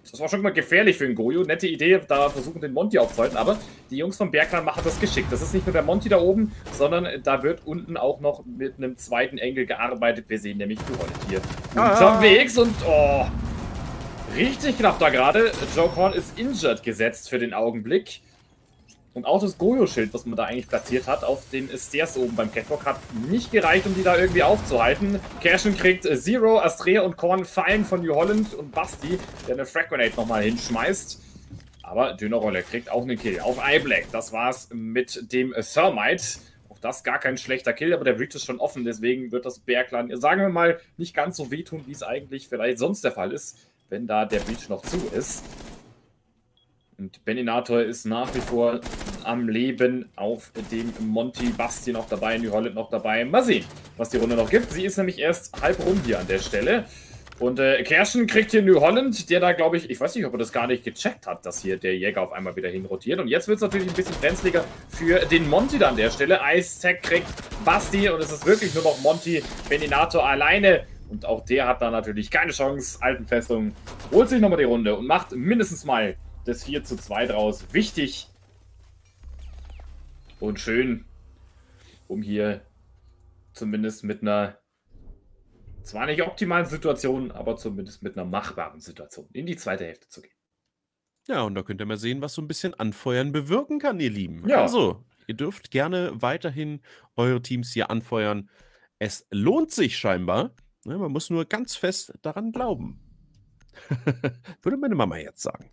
das war schon mal gefährlich für den Goyo. Nette Idee, da versuchen den Monty aufzuhalten. Aber die Jungs vom Bergland machen das geschickt. Das ist nicht nur der Monty da oben, sondern da wird unten auch noch mit einem zweiten Engel gearbeitet. Wir sehen nämlich die Rolle hier ah. unterwegs und oh, richtig knapp da gerade. Joe Korn ist injured gesetzt für den Augenblick. Und auch das Goyo-Schild, was man da eigentlich platziert hat, auf den Stairs oben beim Catwalk, hat nicht gereicht, um die da irgendwie aufzuhalten. Cashen kriegt äh, Zero, Astrea und Korn fallen von New Holland und Basti, der eine Frag Grenade nochmal hinschmeißt. Aber Dönerrolle kriegt auch einen Kill auf iBlack. Das war's mit dem Thermite. Auch das gar kein schlechter Kill, aber der Breach ist schon offen. Deswegen wird das Bergland, sagen wir mal, nicht ganz so wehtun, wie es eigentlich vielleicht sonst der Fall ist, wenn da der Breach noch zu ist. Und Beninator ist nach wie vor am Leben auf dem Monty. Basti noch dabei, New Holland noch dabei. Mal sehen, was die Runde noch gibt. Sie ist nämlich erst halb rum hier an der Stelle. Und äh, Kerschen kriegt hier New Holland, der da, glaube ich, ich weiß nicht, ob er das gar nicht gecheckt hat, dass hier der Jäger auf einmal wieder hinrotiert. Und jetzt wird es natürlich ein bisschen brenzliger für den Monty da an der Stelle. Tech kriegt Basti und es ist wirklich nur noch Monty Beninator alleine. Und auch der hat da natürlich keine Chance. Altenfestung holt sich nochmal die Runde und macht mindestens mal das 4 zu 2 draus. Wichtig und schön, um hier zumindest mit einer zwar nicht optimalen Situation, aber zumindest mit einer machbaren Situation in die zweite Hälfte zu gehen. Ja, und da könnt ihr mal sehen, was so ein bisschen Anfeuern bewirken kann, ihr Lieben. Ja. Also, ihr dürft gerne weiterhin eure Teams hier anfeuern. Es lohnt sich scheinbar. Ne, man muss nur ganz fest daran glauben. Würde meine Mama jetzt sagen.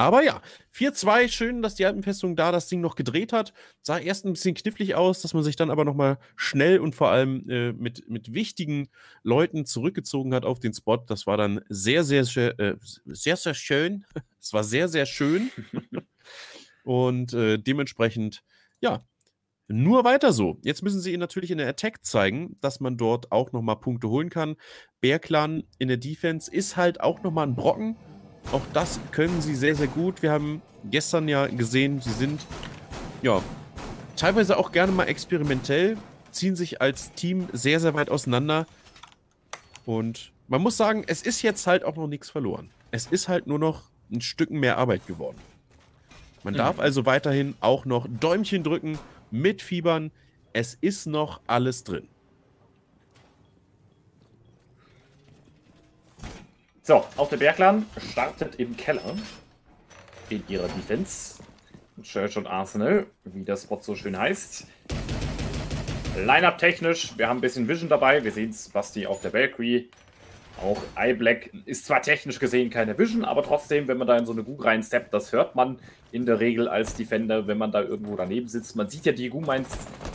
Aber ja, 4-2, schön, dass die Alpenfestung da das Ding noch gedreht hat. Sah erst ein bisschen knifflig aus, dass man sich dann aber nochmal schnell und vor allem äh, mit, mit wichtigen Leuten zurückgezogen hat auf den Spot. Das war dann sehr, sehr, sehr, äh, sehr, sehr schön. Es war sehr, sehr schön. und äh, dementsprechend, ja, nur weiter so. Jetzt müssen sie natürlich in der Attack zeigen, dass man dort auch nochmal Punkte holen kann. Berglan in der Defense ist halt auch nochmal ein Brocken. Auch das können sie sehr, sehr gut. Wir haben gestern ja gesehen, sie sind ja teilweise auch gerne mal experimentell, ziehen sich als Team sehr, sehr weit auseinander. Und man muss sagen, es ist jetzt halt auch noch nichts verloren. Es ist halt nur noch ein Stück mehr Arbeit geworden. Man darf Mhm. also weiterhin auch noch Däumchen drücken, mitfiebern. Es ist noch alles drin. So, auch der Bergland startet im Keller in ihrer Defense. Church und Arsenal, wie das Spot so schön heißt. Line-Up technisch, wir haben ein bisschen Vision dabei. Wir sehen Basti auf der Valkyrie. Auch iBlack ist zwar technisch gesehen keine Vision, aber trotzdem, wenn man da in so eine Gu reinsteppt, das hört man in der Regel als Defender, wenn man da irgendwo daneben sitzt. Man sieht ja die Gu-Mines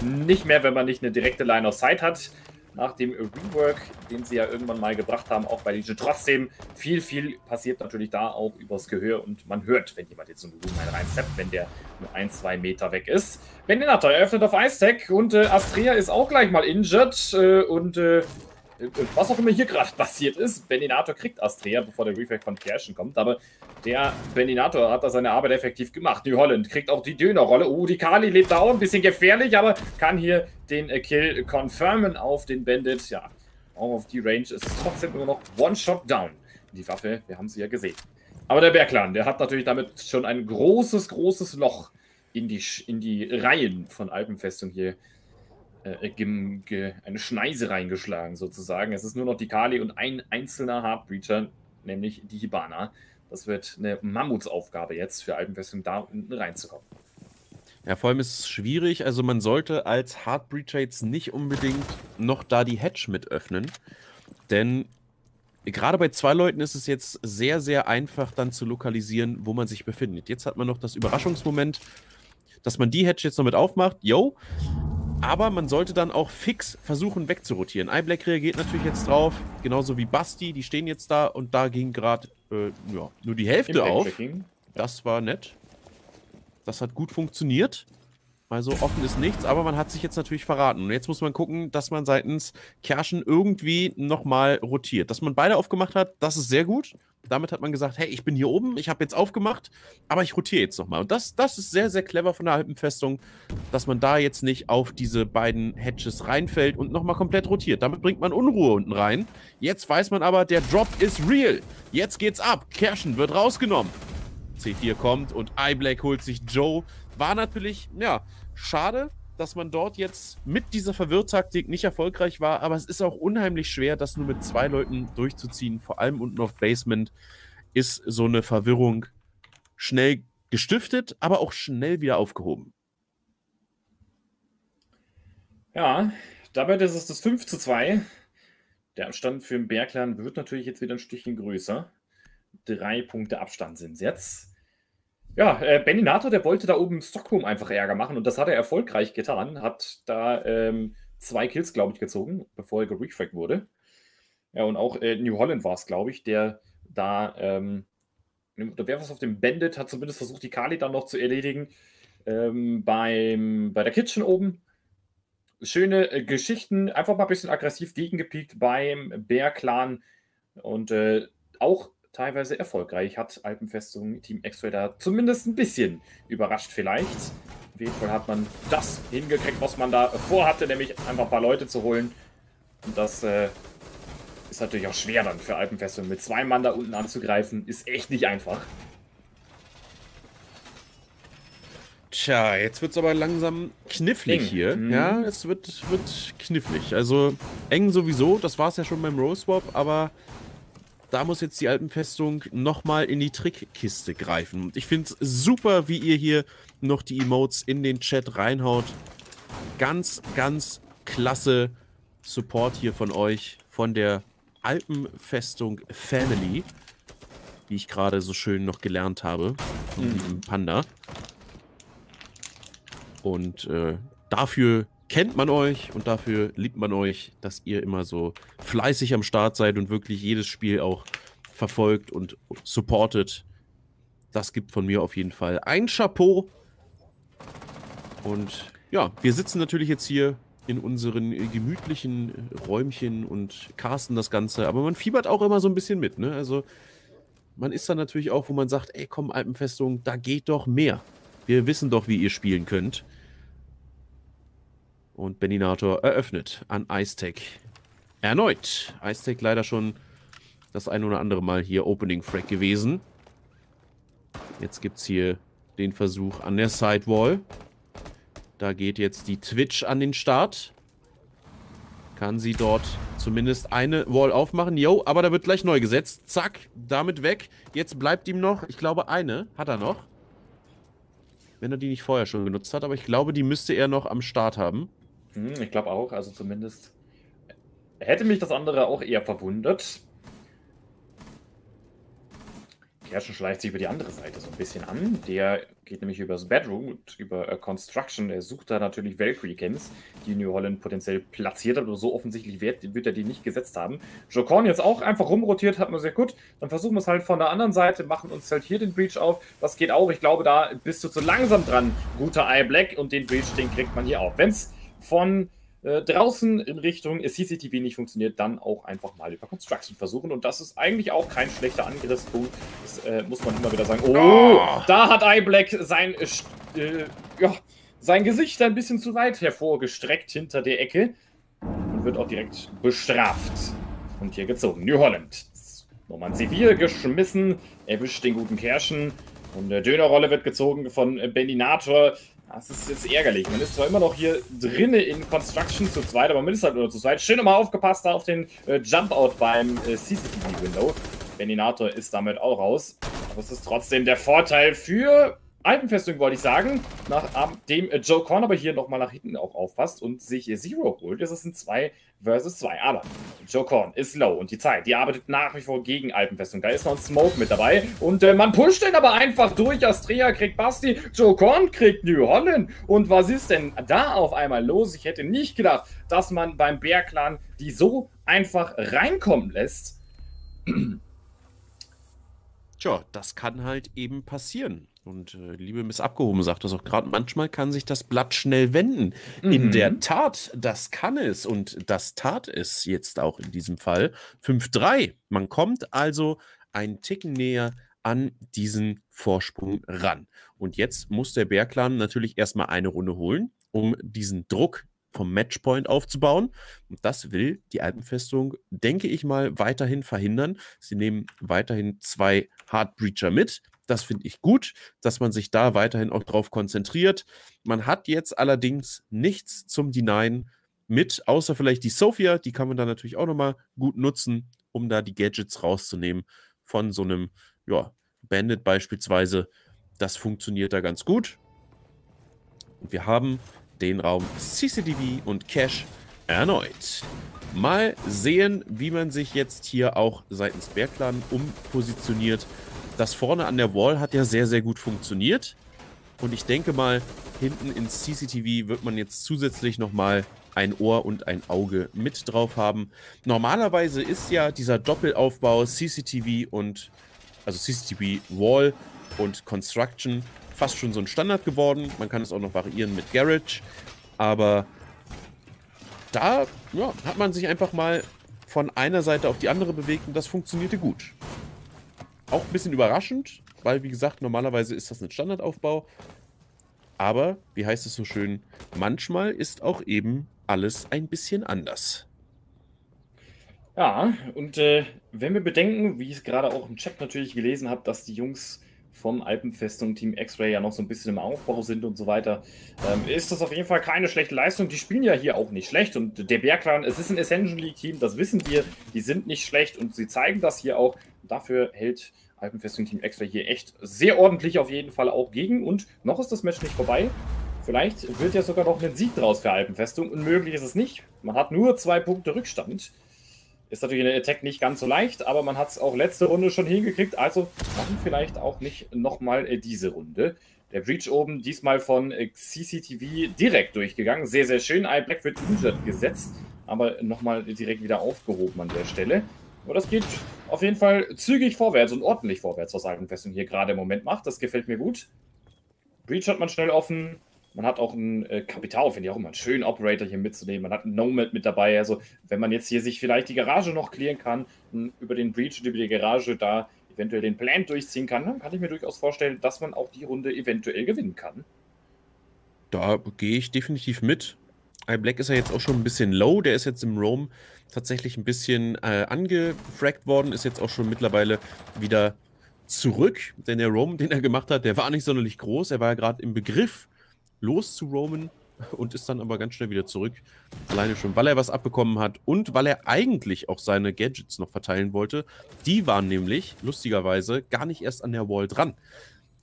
nicht mehr, wenn man nicht eine direkte Line of Sight hat. Nach dem Rework, den sie ja irgendwann mal gebracht haben, auch bei Legion. Trotzdem, viel, viel passiert natürlich da auch übers Gehör und man hört, wenn jemand jetzt so eine Gu-Mine reinsteppt, wenn der nur ein, zwei Meter weg ist. Beninator eröffnet auf Ice-Tech und äh, Astrea ist auch gleich mal injured äh, und äh, was auch immer hier gerade passiert ist, Beninator kriegt Astrea, bevor der Refake von Kerschen kommt, aber der Beninator hat da seine Arbeit effektiv gemacht. New Holland kriegt auch die Dönerrolle. Oh, die Kali lebt da auch ein bisschen gefährlich, aber kann hier den äh, Kill confirmen auf den Bandit. Ja, auch auf die Range ist es trotzdem immer noch One-Shot down. Die Waffe, wir haben sie ja gesehen. Aber der Berglan, der hat natürlich damit schon ein großes, großes Loch in die, in die Reihen von Alpenfestung hier äh, gem- ge, eine Schneise reingeschlagen, sozusagen. Es ist nur noch die Kali und ein einzelner Heartbreacher, nämlich die Hibana. Das wird eine Mammutsaufgabe jetzt für Alpenfestung, da unten reinzukommen. Ja, vor allem ist es schwierig. Also man sollte als Heartbreacher jetzt nicht unbedingt noch da die Hatch mit öffnen. Denn gerade bei zwei Leuten ist es jetzt sehr, sehr einfach dann zu lokalisieren, wo man sich befindet. Jetzt hat man noch das Überraschungsmoment, dass man die Hatch jetzt noch mit aufmacht. Yo. Aber man sollte dann auch fix versuchen wegzurotieren. iBlack reagiert natürlich jetzt drauf, genauso wie Basti. Die stehen jetzt da und da ging gerade äh, ja, nur die Hälfte auf. Das war nett. Das hat gut funktioniert. Also offen ist nichts, aber man hat sich jetzt natürlich verraten. Und jetzt muss man gucken, dass man seitens Kerschen irgendwie nochmal rotiert. Dass man beide aufgemacht hat, das ist sehr gut. Damit hat man gesagt, hey, ich bin hier oben, ich habe jetzt aufgemacht, aber ich rotiere jetzt nochmal. Und das, das ist sehr, sehr clever von der Alpenfestung, dass man da jetzt nicht auf diese beiden Hedges reinfällt und nochmal komplett rotiert. Damit bringt man Unruhe unten rein. Jetzt weiß man aber, der Drop ist real. Jetzt geht's ab. Kerschen wird rausgenommen. C4 kommt und iBlack holt sich Joe. War natürlich, ja, schade, dass man dort jetzt mit dieser Verwirrtaktik nicht erfolgreich war, aber es ist auch unheimlich schwer, das nur mit zwei Leuten durchzuziehen. Vor allem unten auf Basement ist so eine Verwirrung schnell gestiftet, aber auch schnell wieder aufgehoben. Ja, damit ist es das 5 zu 2. Der Abstand für den Bergland wird natürlich jetzt wieder ein Stückchen größer. Drei Punkte Abstand sind es jetzt. Ja, äh, Beninator, der wollte da oben Stockholm einfach Ärger machen und das hat er erfolgreich getan. Hat da ähm, zwei Kills, glaube ich, gezogen, bevor er gerefragt wurde. Ja, und auch äh, New Holland war es, glaube ich, der da, ähm, da wäre was auf dem Bandit, hat zumindest versucht, die Kali dann noch zu erledigen. Ähm, beim, bei der Kitchen oben. Schöne äh, Geschichten, einfach mal ein bisschen aggressiv gegengepiekt beim Bär-Clan und äh, auch teilweise erfolgreich. Hat Alpenfestung Team X-Ray da zumindest ein bisschen überrascht vielleicht. Auf jeden Fall hat man das hingekriegt, was man da vorhatte, nämlich einfach ein paar Leute zu holen. Und das äh, ist natürlich auch schwer dann für Alpenfestung. Mit zwei Mann da unten anzugreifen, ist echt nicht einfach. Tja, jetzt wird es aber langsam knifflig eng. hier. Mhm. Ja, es wird, wird knifflig. Also eng sowieso, das war es ja schon beim Rose Swap, aber da muss jetzt die Alpenfestung nochmal in die Trickkiste greifen. Und ich finde es super, wie ihr hier noch die Emotes in den Chat reinhaut. Ganz, ganz klasse Support hier von euch, von der Alpenfestung Family, wie ich gerade so schön noch gelernt habe, von mhm. diesem Panda. Und äh, dafür kennt man euch und dafür liebt man euch, dass ihr immer so fleißig am Start seid und wirklich jedes Spiel auch verfolgt und supportet. Das gibt von mir auf jeden Fall ein Chapeau. Und ja, wir sitzen natürlich jetzt hier in unseren gemütlichen Räumchen und casten das Ganze, aber man fiebert auch immer so ein bisschen mit, ne? Also man ist dann natürlich auch, wo man sagt, ey komm, Alpenfestung, da geht doch mehr. Wir wissen doch, wie ihr spielen könnt. Und Beninator eröffnet an Icetech. Erneut. Icetech leider schon das ein oder andere Mal hier Opening Frag gewesen. Jetzt gibt es hier den Versuch an der Sidewall. Da geht jetzt die Twitch an den Start. Kann sie dort zumindest eine Wall aufmachen. Jo, aber da wird gleich neu gesetzt. Zack, damit weg. Jetzt bleibt ihm noch, ich glaube, eine. Hat er noch. Wenn er die nicht vorher schon genutzt hat. Aber ich glaube, die müsste er noch am Start haben. Hm, ich glaube auch, also zumindest hätte mich das andere auch eher verwundert. Kerschen schleicht sich über die andere Seite so ein bisschen an. Der geht nämlich über das Bedroom über Construction. Er sucht da natürlich Valkyrie-Cams, die New Holland potenziell platziert hat, aber so offensichtlich wird, wird er die nicht gesetzt haben. Jokorn jetzt auch einfach rumrotiert, hat man sehr gut. Dann versuchen wir es halt von der anderen Seite, machen uns halt hier den Breach auf. Das geht auch. Ich glaube, da bist du zu langsam dran, guter Eye Black. Und den Breach, den kriegt man hier auch. Wenn es von äh, draußen in Richtung CCTV nicht funktioniert, dann auch einfach mal über Construction versuchen. Und das ist eigentlich auch kein schlechter Angriffspunkt. Das äh, muss man immer wieder sagen. Oh, oh. da hat iBlack sein, äh, ja, sein Gesicht ein bisschen zu weit hervorgestreckt hinter der Ecke. Und wird auch direkt bestraft. Und hier gezogen. New Holland. Nochmal ein C4 geschmissen. Erwischt den guten Kerschen. Und der Dönerrolle wird gezogen von Beninator. Das ist jetzt ärgerlich. Man ist zwar immer noch hier drinnen in Construction zu zweit, aber man ist halt nur zu zweit. Schön nochmal aufgepasst da auf den äh, Jump-Out beim äh, CCTV-Window. Beninator ist damit auch raus. Aber es ist trotzdem der Vorteil für Alpenfestung, wollte ich sagen. Nachdem äh, Joe Korn aber hier nochmal nach hinten auch aufpasst und sich Zero holt, ist es ein 2 versus 2. Aber Joe Korn ist low und die Zeit, die arbeitet nach wie vor gegen Alpenfestung. Da ist noch ein Smoke mit dabei und äh, man pusht den aber einfach durch. Astrea kriegt Basti, Joe Korn kriegt New Holland. Und was ist denn da auf einmal los? Ich hätte nicht gedacht, dass man beim Bär-Clan die so einfach reinkommen lässt. Tja, das kann halt eben passieren. Und äh, liebe Miss Abgehoben sagt das auch gerade, manchmal kann sich das Blatt schnell wenden. Mhm. In der Tat, das kann es und das tat es jetzt auch in diesem Fall. 5-3. Man kommt also einen Ticken näher an diesen Vorsprung ran. Und jetzt muss der Bärclan natürlich erstmal eine Runde holen, um diesen Druck vom Matchpoint aufzubauen. Und das will die Alpenfestung, denke ich mal, weiterhin verhindern. Sie nehmen weiterhin zwei Hardbreacher mit. Das finde ich gut, dass man sich da weiterhin auch drauf konzentriert. Man hat jetzt allerdings nichts zum Denyen mit, außer vielleicht die Sophia. Die kann man dann natürlich auch nochmal gut nutzen, um da die Gadgets rauszunehmen von so einem, ja, Bandit beispielsweise. Das funktioniert da ganz gut. Und wir haben den Raum CCTV und Cash erneut. Mal sehen, wie man sich jetzt hier auch seitens Bergclan umpositioniert. Das vorne an der Wall hat ja sehr, sehr gut funktioniert. Und ich denke mal, hinten ins CCTV wird man jetzt zusätzlich nochmal ein Ohr und ein Auge mit drauf haben. Normalerweise ist ja dieser Doppelaufbau CCTV und also CCTV Wall und Construction fast schon so ein Standard geworden. Man kann es auch noch variieren mit Garage, aber da ja, hat man sich einfach mal von einer Seite auf die andere bewegt und das funktionierte gut. Auch ein bisschen überraschend, weil wie gesagt, normalerweise ist das ein Standardaufbau. Aber, wie heißt es so schön, manchmal ist auch eben alles ein bisschen anders. Ja, und äh, wenn wir bedenken, wie ich es gerade auch im Chat natürlich gelesen habe, dass die Jungs vom Alpenfestung Team X-Ray ja noch so ein bisschen im Aufbau sind und so weiter, ähm, ist das auf jeden Fall keine schlechte Leistung. Die spielen ja hier auch nicht schlecht und der Bergclan, es ist ein Ascension League Team, das wissen wir, die sind nicht schlecht und sie zeigen das hier auch. Dafür hält Alpenfestung Team X-Ray hier echt sehr ordentlich auf jeden Fall auch gegen und noch ist das Match nicht vorbei. Vielleicht wird ja sogar noch ein Sieg draus für Alpenfestung. Unmöglich ist es nicht. Man hat nur zwei Punkte Rückstand. Ist natürlich in der Attack nicht ganz so leicht, aber man hat es auch letzte Runde schon hingekriegt. Also machen vielleicht auch nicht nochmal äh, diese Runde. Der Breach oben, diesmal von äh, CCTV direkt durchgegangen. Sehr, sehr schön. iBlack wird injured gesetzt, aber nochmal direkt wieder aufgehoben an der Stelle. Aber das geht auf jeden Fall zügig vorwärts und ordentlich vorwärts, was Alpenfestung hier gerade im Moment macht. Das gefällt mir gut. Breach hat man schnell offen. Man hat auch ein äh, Kapital, finde ich auch immer einen schönen Operator hier mitzunehmen. Man hat einen Nomad mit dabei. Also, wenn man jetzt hier sich vielleicht die Garage noch klären kann, über den Breach und über die Garage da eventuell den Plan durchziehen kann, dann kann ich mir durchaus vorstellen, dass man auch die Runde eventuell gewinnen kann. Da gehe ich definitiv mit. Black ist ja jetzt auch schon ein bisschen low. Der ist jetzt im Roam tatsächlich ein bisschen äh, angefragt worden. Ist jetzt auch schon mittlerweile wieder zurück. Denn der Roam, den er gemacht hat, der war nicht sonderlich groß. Er war ja gerade im Begriff, los zu roamen und ist dann aber ganz schnell wieder zurück. Alleine schon, weil er was abbekommen hat und weil er eigentlich auch seine Gadgets noch verteilen wollte. Die waren nämlich, lustigerweise, gar nicht erst an der Wall dran.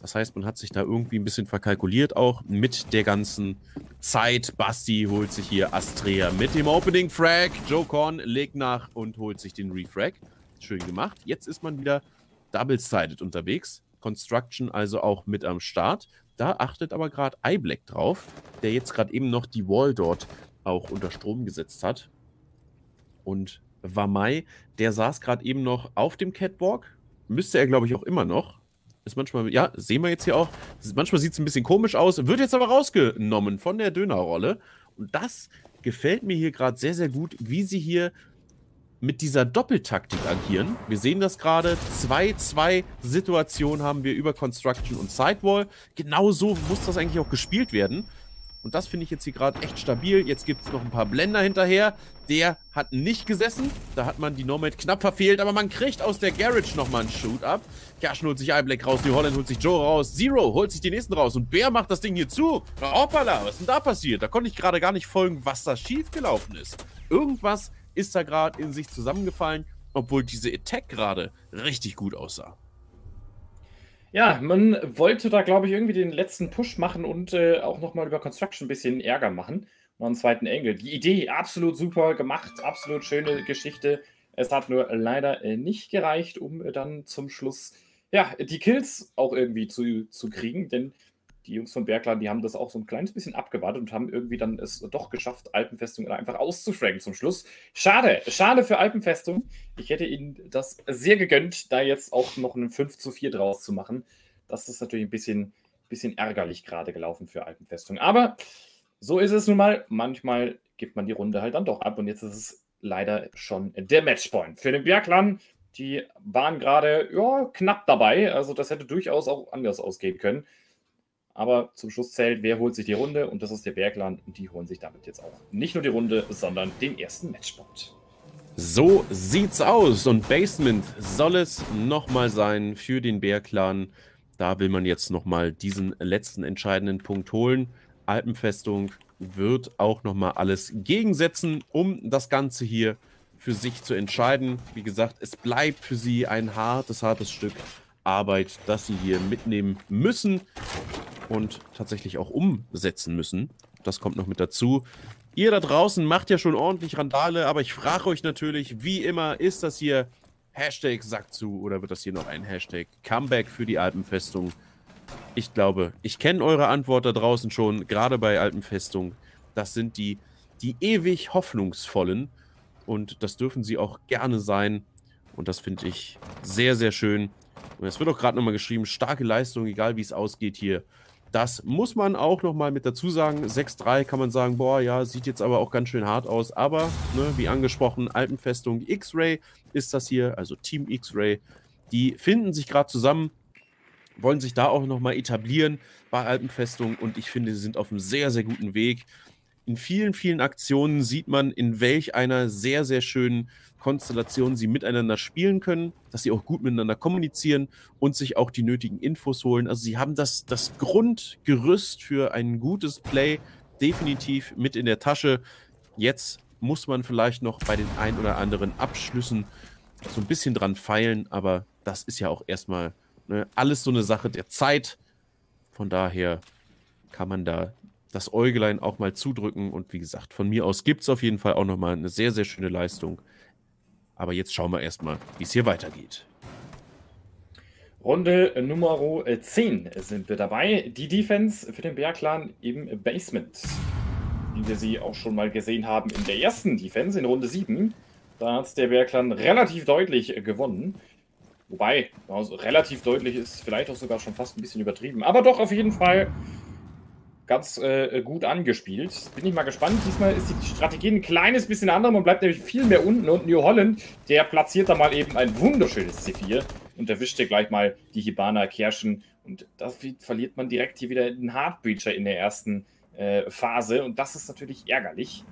Das heißt, man hat sich da irgendwie ein bisschen verkalkuliert, auch mit der ganzen Zeit. Basti holt sich hier Astrea mit dem Opening Frag. Joe Korn legt nach und holt sich den Refrag. Schön gemacht. Jetzt ist man wieder double-sided unterwegs. Construction also auch mit am Start. Da achtet aber gerade iBlack drauf, der jetzt gerade eben noch die Wall dort auch unter Strom gesetzt hat. Und Wamai, der saß gerade eben noch auf dem Catwalk. Müsste er, glaube ich, auch immer noch. Ist manchmal, ja, sehen wir jetzt hier auch. Manchmal sieht es ein bisschen komisch aus, wird jetzt aber rausgenommen von der Dönerrolle. Und das gefällt mir hier gerade sehr, sehr gut, wie sie hier mit dieser Doppeltaktik agieren. Wir sehen das gerade. 2-2 Situationen haben wir über Construction und Sidewall. Genauso muss das eigentlich auch gespielt werden. Und das finde ich jetzt hier gerade echt stabil. Jetzt gibt es noch ein paar Blender hinterher. Der hat nicht gesessen. Da hat man die Nomad knapp verfehlt. Aber man kriegt aus der Garage nochmal einen Shoot ab. Kerschen holt sich Black raus. New Holland holt sich Joe raus. Zero holt sich die nächsten raus. Und Bär macht das Ding hier zu. Hoppala, was ist denn da passiert? Da konnte ich gerade gar nicht folgen, was da schiefgelaufen ist. Irgendwas ist da gerade in sich zusammengefallen, obwohl diese Attack gerade richtig gut aussah. Ja, man wollte da, glaube ich, irgendwie den letzten Push machen und äh, auch nochmal über Construction ein bisschen Ärger machen. Noch einen zweiten Engel. Die Idee absolut super gemacht, absolut schöne Geschichte. Es hat nur leider äh, nicht gereicht, um äh, dann zum Schluss ja, die Kills auch irgendwie zu, zu kriegen, denn die Jungs von Bergland, die haben das auch so ein kleines bisschen abgewartet und haben irgendwie dann es doch geschafft, Alpenfestung einfach auszufragen zum Schluss. Schade, schade für Alpenfestung. Ich hätte ihnen das sehr gegönnt, da jetzt auch noch einen 5 zu 4 draus zu machen. Das ist natürlich ein bisschen, bisschen ärgerlich gerade gelaufen für Alpenfestung. Aber so ist es nun mal. Manchmal gibt man die Runde halt dann doch ab und jetzt ist es leider schon der Matchpoint. Für den Bergland, die waren gerade ja, knapp dabei. Also das hätte durchaus auch anders ausgehen können. Aber zum Schluss zählt, wer holt sich die Runde und das ist der Bergland und die holen sich damit jetzt auch nicht nur die Runde, sondern den ersten Matchpunkt. So sieht's aus und Basement soll es nochmal sein für den Bärclan. Da will man jetzt nochmal diesen letzten entscheidenden Punkt holen. Alpenfestung wird auch nochmal alles gegensetzen, um das Ganze hier für sich zu entscheiden. Wie gesagt, es bleibt für sie ein hartes, hartes Stück Arbeit, das sie hier mitnehmen müssen und tatsächlich auch umsetzen müssen. Das kommt noch mit dazu. Ihr da draußen macht ja schon ordentlich Randale, aber ich frage euch natürlich, wie immer, ist das hier Hashtag Sack zu oder wird das hier noch ein Hashtag Comeback für die Alpenfestung? Ich glaube, ich kenne eure Antwort da draußen schon, gerade bei Alpenfestung. Das sind die, die ewig hoffnungsvollen und das dürfen sie auch gerne sein. Und das finde ich sehr, sehr schön. Und es wird auch gerade nochmal geschrieben, starke Leistung, egal wie es ausgeht hier. Das muss man auch nochmal mit dazu sagen. 6-3 kann man sagen, boah, ja, sieht jetzt aber auch ganz schön hart aus. Aber, ne, wie angesprochen, Alpenfestung X-Ray ist das hier, also Team X-Ray. Die finden sich gerade zusammen, wollen sich da auch nochmal etablieren bei Alpenfestung. Und ich finde, sie sind auf einem sehr, sehr guten Weg. In vielen, vielen Aktionen sieht man, in welch einer sehr, sehr schönen Konstellationen sie miteinander spielen können, dass sie auch gut miteinander kommunizieren und sich auch die nötigen Infos holen. Also sie haben das, das Grundgerüst für ein gutes Play definitiv mit in der Tasche. Jetzt muss man vielleicht noch bei den ein oder anderen Abschlüssen so ein bisschen dran feilen, aber das ist ja auch erstmal ne, alles so eine Sache der Zeit. Von daher kann man da das Äugelein auch mal zudrücken. Und wie gesagt, von mir aus gibt es auf jeden Fall auch nochmal eine sehr, sehr schöne Leistung. Aber jetzt schauen wir erstmal, wie es hier weitergeht. Runde Nummer 10 sind wir dabei. Die Defense für den Bergclan im Basement. Wie wir sie auch schon mal gesehen haben in der ersten Defense, in Runde 7. Da hat der Bergclan relativ deutlich gewonnen. Wobei, also relativ deutlich ist vielleicht auch sogar schon fast ein bisschen übertrieben. Aber doch auf jeden Fall ganz äh, gut angespielt. Bin ich mal gespannt. Diesmal ist die Strategie ein kleines bisschen anders. Man bleibt nämlich viel mehr unten. Und New Holland, der platziert da mal eben ein wunderschönes C4 und erwischt hier gleich mal die Hibana Kerschen. Und da verliert man direkt hier wieder den Hardbreacher in der ersten äh, Phase. Und das ist natürlich ärgerlich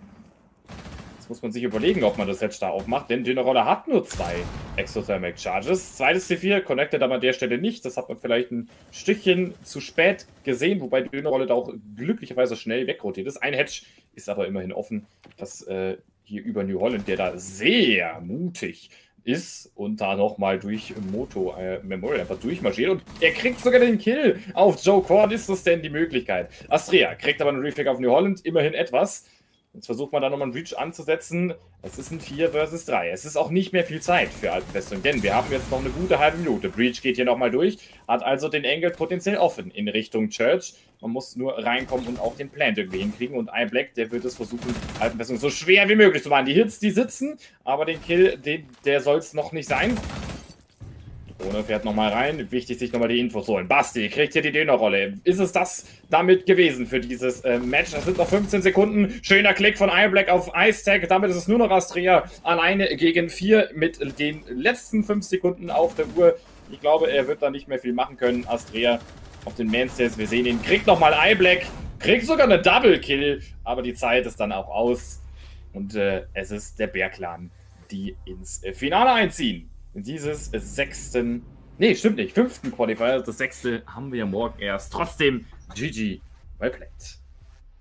muss man sich überlegen, ob man das jetzt da aufmacht, denn Dönerroller hat nur zwei Exothermic Charges. Zweites C4 connectet aber an der Stelle nicht. Das hat man vielleicht ein Stückchen zu spät gesehen, wobei Dönerrolle da auch glücklicherweise schnell wegrotiert ist. Ein Hedge ist aber immerhin offen, dass äh, hier über New Holland, der da sehr mutig ist und da nochmal durch Moto äh, Memorial einfach durchmarschiert und er kriegt sogar den Kill auf Joe Korn. Ist das denn die Möglichkeit? Astrea kriegt aber einen Reflect auf New Holland, immerhin etwas. Jetzt versucht man da nochmal einen Reach anzusetzen. Es ist ein 4 versus 3. Es ist auch nicht mehr viel Zeit für Alpenfestung, denn wir haben jetzt noch eine gute halbe Minute. Breach geht hier nochmal durch, hat also den Engel potenziell offen in Richtung Church. Man muss nur reinkommen und auch den Plant irgendwie hinkriegen. Und iBlack, der wird es versuchen, Alpenfestung so schwer wie möglich zu machen. Die Hits, die sitzen, aber den Kill, den, der soll es noch nicht sein. Ohne fährt nochmal rein. Wichtig, sich nochmal die Infos holen. Basti kriegt hier die Dönerrolle. Ist es das damit gewesen für dieses äh, Match? Das sind noch 15 Sekunden. Schöner Klick von iBlack auf Ice Tag. Damit ist es nur noch Astrea alleine gegen 4 mit den letzten 5 Sekunden auf der Uhr. Ich glaube, er wird da nicht mehr viel machen können. Astrea auf den Manstairs. Wir sehen ihn. Kriegt nochmal iBlack. Kriegt sogar eine Double Kill. Aber die Zeit ist dann auch aus. Und äh, es ist der Bär-Clan, die ins Finale einziehen dieses sechsten, nee, stimmt nicht, fünften Qualifier, das sechste haben wir ja morgen erst. Trotzdem, GG, well played.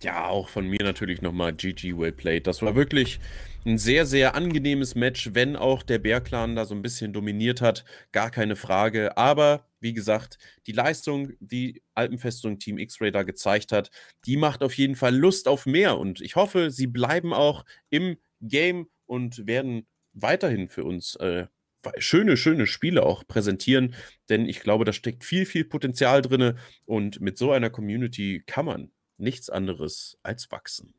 Ja, auch von mir natürlich nochmal GG well played. Das war wirklich ein sehr, sehr angenehmes Match, wenn auch der Bär-Clan da so ein bisschen dominiert hat. Gar keine Frage. Aber wie gesagt, die Leistung, die Alpenfestung Team X-Ray da gezeigt hat, die macht auf jeden Fall Lust auf mehr. Und ich hoffe, sie bleiben auch im Game und werden weiterhin für uns äh, schöne, schöne Spiele auch präsentieren, denn ich glaube, da steckt viel, viel Potenzial drin und mit so einer Community kann man nichts anderes als wachsen.